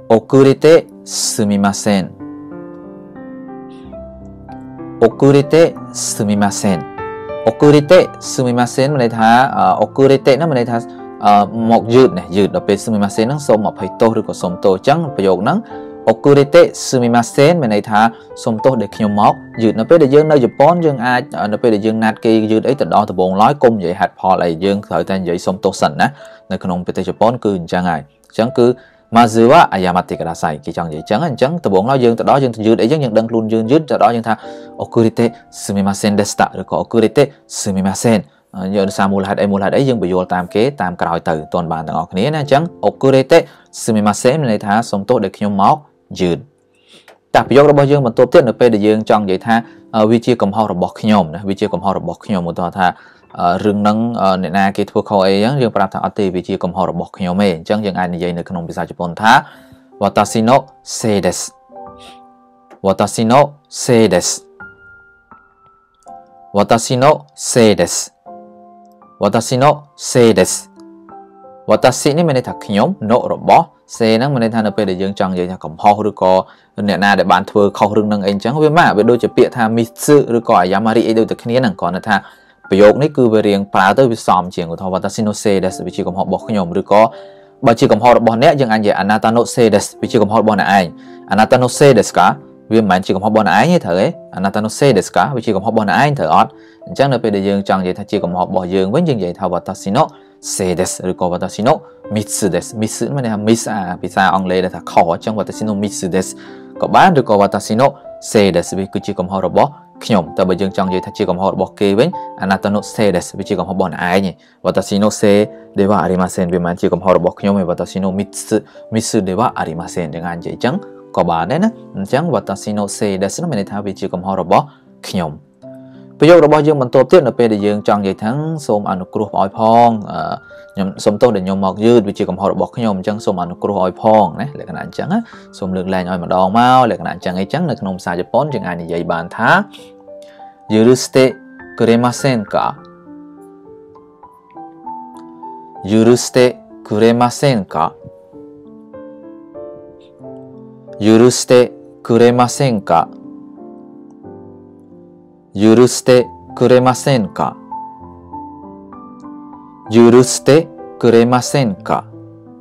遅れてすみません遅れてすみません。遅れてすみません。 អូគូរីតេស៊ឺមីម៉ាសេនមានន័យថាអូគូរីតេហ្នឹងមានន័យថាមកយឺតណាយឺតដល់ពេលស៊ឺមីម៉ាសេនហ្នឹងសូមអភ័យទោសឬក៏សូមទោសអញ្ចឹងប្រយោគហ្នឹងអូគូរីតេស៊ឺមីម៉ាសេនមានន័យថាសូមទោសដែលខ្ញុំមកយឺតនៅពេលដែលយើងនៅជប៉ុនយើងអាចនៅពេលដែលយើងណាត់គេយឺតអីទៅដល់ដំបងឡើយកុំនិយាយហេតុផលអីយើងត្រូវតែនិយាយសូមទោសសិនណានៅក្នុងប្រទេសជប៉ុនគឺអញ្ចឹងហើយអញ្ចឹងគឺ ម៉ាស៊ឺវ៉ាអាយ៉ាម៉ាទីកាដាសៃគេចង់និយាយអញ្ចឹងអញ្ចឹងដំបងឡើយយើងទៅដល់យើងយឺតអីចឹងយើងដឹងខ្លួនយើងយឺតទៅដល់យើងថាអូគូរីតេស៊ឺមីម៉ាសេនដេស្តាឬក៏អូគូរីតេស៊ឺមីម៉ាសេនយកសារមូលហេតុអីមូលហេតុអីយើងបញ្យល់តាមគេតាមក្រោយទៅទាន់បានទាំងអស់គ្នាណាអញ្ចឹងអូគូរេតេស៊ឺមីម៉ាសេមានន័យថាសូមទោសដែលខ្ញុំមកយឺតតែប្រយោគរបស់យើងបន្ទាប់ទៀតនៅពេលដែលយើងចង់និយាយថាវាជាកំហុសរបស់ខ្ញុំណាវាជាកំហុសរបស់ខ្ញុំឧទាហរណ៍ថា រឿងហ្នឹងអ្នកណាគេធ្វើខុសអីចឹងយើងប្រាប់ថាអត់ទេវាជាកំហុសរបស់ខ្ញុំឯងអញ្ចឹងយើងអាចនិយាយនៅក្នុងភាសាជប៉ុនថា watashi no sei desu watashi no sei desu watashi no sei desu watashi no sei desu watashi នេះមានន័យថាខ្ញុំ no របស់ say ហ្នឹងមានន័យថានៅពេលដែលយើងចង់និយាយថាកំហុសឬក៏អ្នកណាដែលបានធ្វើខុសរឿងហ្នឹងអីអញ្ចឹងវាមកវាដូចជាពាក្យថា miss ឬក៏ ayamari អីដូចតែគ្នាហ្នឹងគ្រាន់តែថា ប្រយោគនេះគឺវារៀងប្រើទៅវាសមជាងឧទាហរណ៍ watashi no sei desu វាជាកំហុសរបស់ខ្ញុំឬក៏បើជាកំហុសរបស់អ្នកយើងអាចនិយាយ anata no sei desu វាជាកំហុសរបស់អ្នកឯង anata no sei desu ka វាមិនមែនជាកំហុសរបស់អ្នកឯងទេត្រូវទេ anata no sei desu ka វាជាកំហុសរបស់អ្នកឯងត្រូវអត់អញ្ចឹងនៅពេលដែលយើងចង់និយាយថាជាកំហុសរបស់យើងវិញយើងនិយាយថា watashi no sei desu ឬក៏ watashi no miss desu miss មានន័យថា miss អាភាសាអង់គ្លេសដែលថាខុសអញ្ចឹង watashi no miss desu ក៏បានឬក៏ watashi no sei desu វាគឺជាកំហុសរបស់ ខ្ញុំតែបើយើងចង់និយាយថាជាកំហុសរបស់គេវិញ anata no sei desu វាជាកំហុសរបស់អ្នកឯង watashi no sei de wa arimasen វាមិនជាកំហុសរបស់ខ្ញុំទេ watashi no miss miss de wa arimasen យ៉ាងណានិយាយអញ្ចឹងក៏បានដែរណាអញ្ចឹង watashi no sei desu មានន័យថាវាជាកំហុសរបស់ខ្ញុំ ប្រយោគរបស់យើងបន្ទាប់ទៀតនៅពេលដែលយើងចង់និយាយថាសូមអនុគ្រោះឲ្យផងខ្ញុំសូមទោសដែលខ្ញុំមកយឺតវាជាកំហុសរបស់ខ្ញុំអញ្ចឹងសូមអនុគ្រោះឲ្យផងណាលក្ខណៈអញ្ចឹងសូមលើកលែងឲ្យម្ដងមកលក្ខណៈអញ្ចឹងអីចឹងនៅក្នុងភាសាជប៉ុនយើងអាចនិយាយបានថា許してくれませんか許してくれませんか許してくれませんか 許してくれませんか許してくれませんか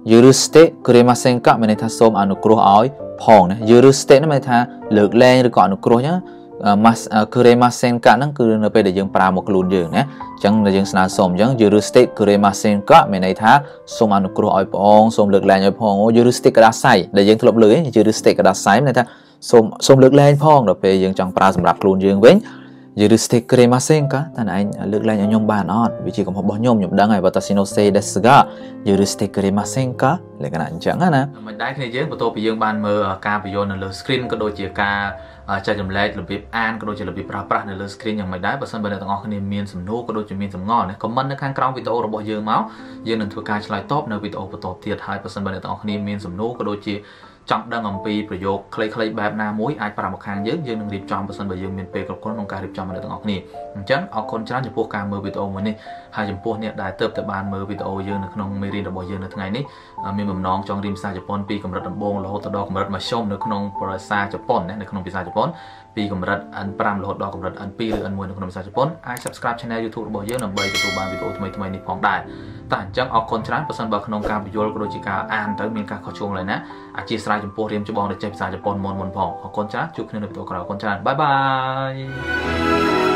許してくれませんかមានន័យថាសូមអនុគ្រោះឲ្យផងណា許してនេះមានន័យថាលើកលែងឬក៏អនុគ្រោះចឹងម៉ាស់គឺរេម៉ាសេនកាហ្នឹងគឺនៅពេលដែលយើងប្រើមកខ្លួនយើងណាអញ្ចឹងយើងស្នើសុំអញ្ចឹងយូរស្តេគឺរេម៉ាសេនកាមានន័យថាសូមអនុគ្រោះឲ្យព្រះអង្គសូមលើកលែងឲ្យផងអូយូរស្តេកដាសៃដែលយើងធ្លាប់លើយូរស្តេកដាសៃមានន័យថាសូមសូមលើកលែងផងដល់ពេលយើងចង់ប្រើសម្រាប់ខ្លួនយើងវិញ យឺស្ទេក្រេម៉ាសេងកាតើឯងលើកលែងឲ្យខ្ញុំបានអត់វាជាកំហុសរបស់ខ្ញុំខ្ញុំដឹងហើយ Watashi no sei desu ga យឺស្ទេក្រេម៉ាសេងកាលក្ខណៈអញ្ចឹងណាមិនដែរគ្នាយើងបន្ទាប់ពីយើងបានមើលការបញ្យល់នៅលើ screen ក៏ដូចជាការចែកចម្លែករបៀបអានក៏ដូចជារបៀបប្រើប្រាស់នៅលើ screen យ៉ាងម៉េចដែរបើសិនបើអ្នកទាំងអស់គ្នាមានសំណួរក៏ដូចជាមានសំណល់ណា comment នៅខាងក្រោមវីដេអូរបស់យើងមកយើងនឹងធ្វើការឆ្លើយតបនៅវីដេអូបន្តទៀតហើយបើសិនបើអ្នកទាំងអស់គ្នាមានសំណួរក៏ដូចជា ចង់ដឹងអំពីប្រយោគខ្លីៗបែបណាមួយអាចប្រាប់មកខាងយើងយើងនឹងរៀបចំបើសិនបើយើងមានពេលគ្រប់គ្រាន់ក្នុងការរៀបចំឲ្យអ្នកទាំងអស់គ្នាអញ្ចឹងអរគុណច្រើនចំពោះការមើលវីដេអូមួយនេះហើយចំពោះអ្នកដែលទើបតែបានមើលវីដេអូយើងនៅក្នុងមេរៀនរបស់យើងនៅថ្ងៃនេះមានបំណងចង់រៀនភាសាជប៉ុនពីកម្រិតដំបូងរហូតដល់កម្រិតមធ្យមនៅក្នុងភាសាជប៉ុនណានៅក្នុងភាសាជប៉ុន ពីកម្រិត N5 រហូតដល់កម្រិត N2 ឬ N1 នៅក្នុងភាសាជប៉ុនអាច Subscribe Channel YouTube របស់យើងដើម្បីទទួលបានវីដេអូថ្មីៗនេះផងដែរតែអញ្ចឹងអរគុណច្រើនបើសិនបើក្នុងការបញ្យល់ក៏ដូចជាការអានទៅមានការខុសឆ្គងឡើយណាអធិស្ឋានចំពោះរៀមច្បងដែលចេះភាសាជប៉ុនមុនមុនផងអរគុណច្រើនជួបគ្នានៅវីដេអូក្រោយអរគុណច្រើនបាយបាយ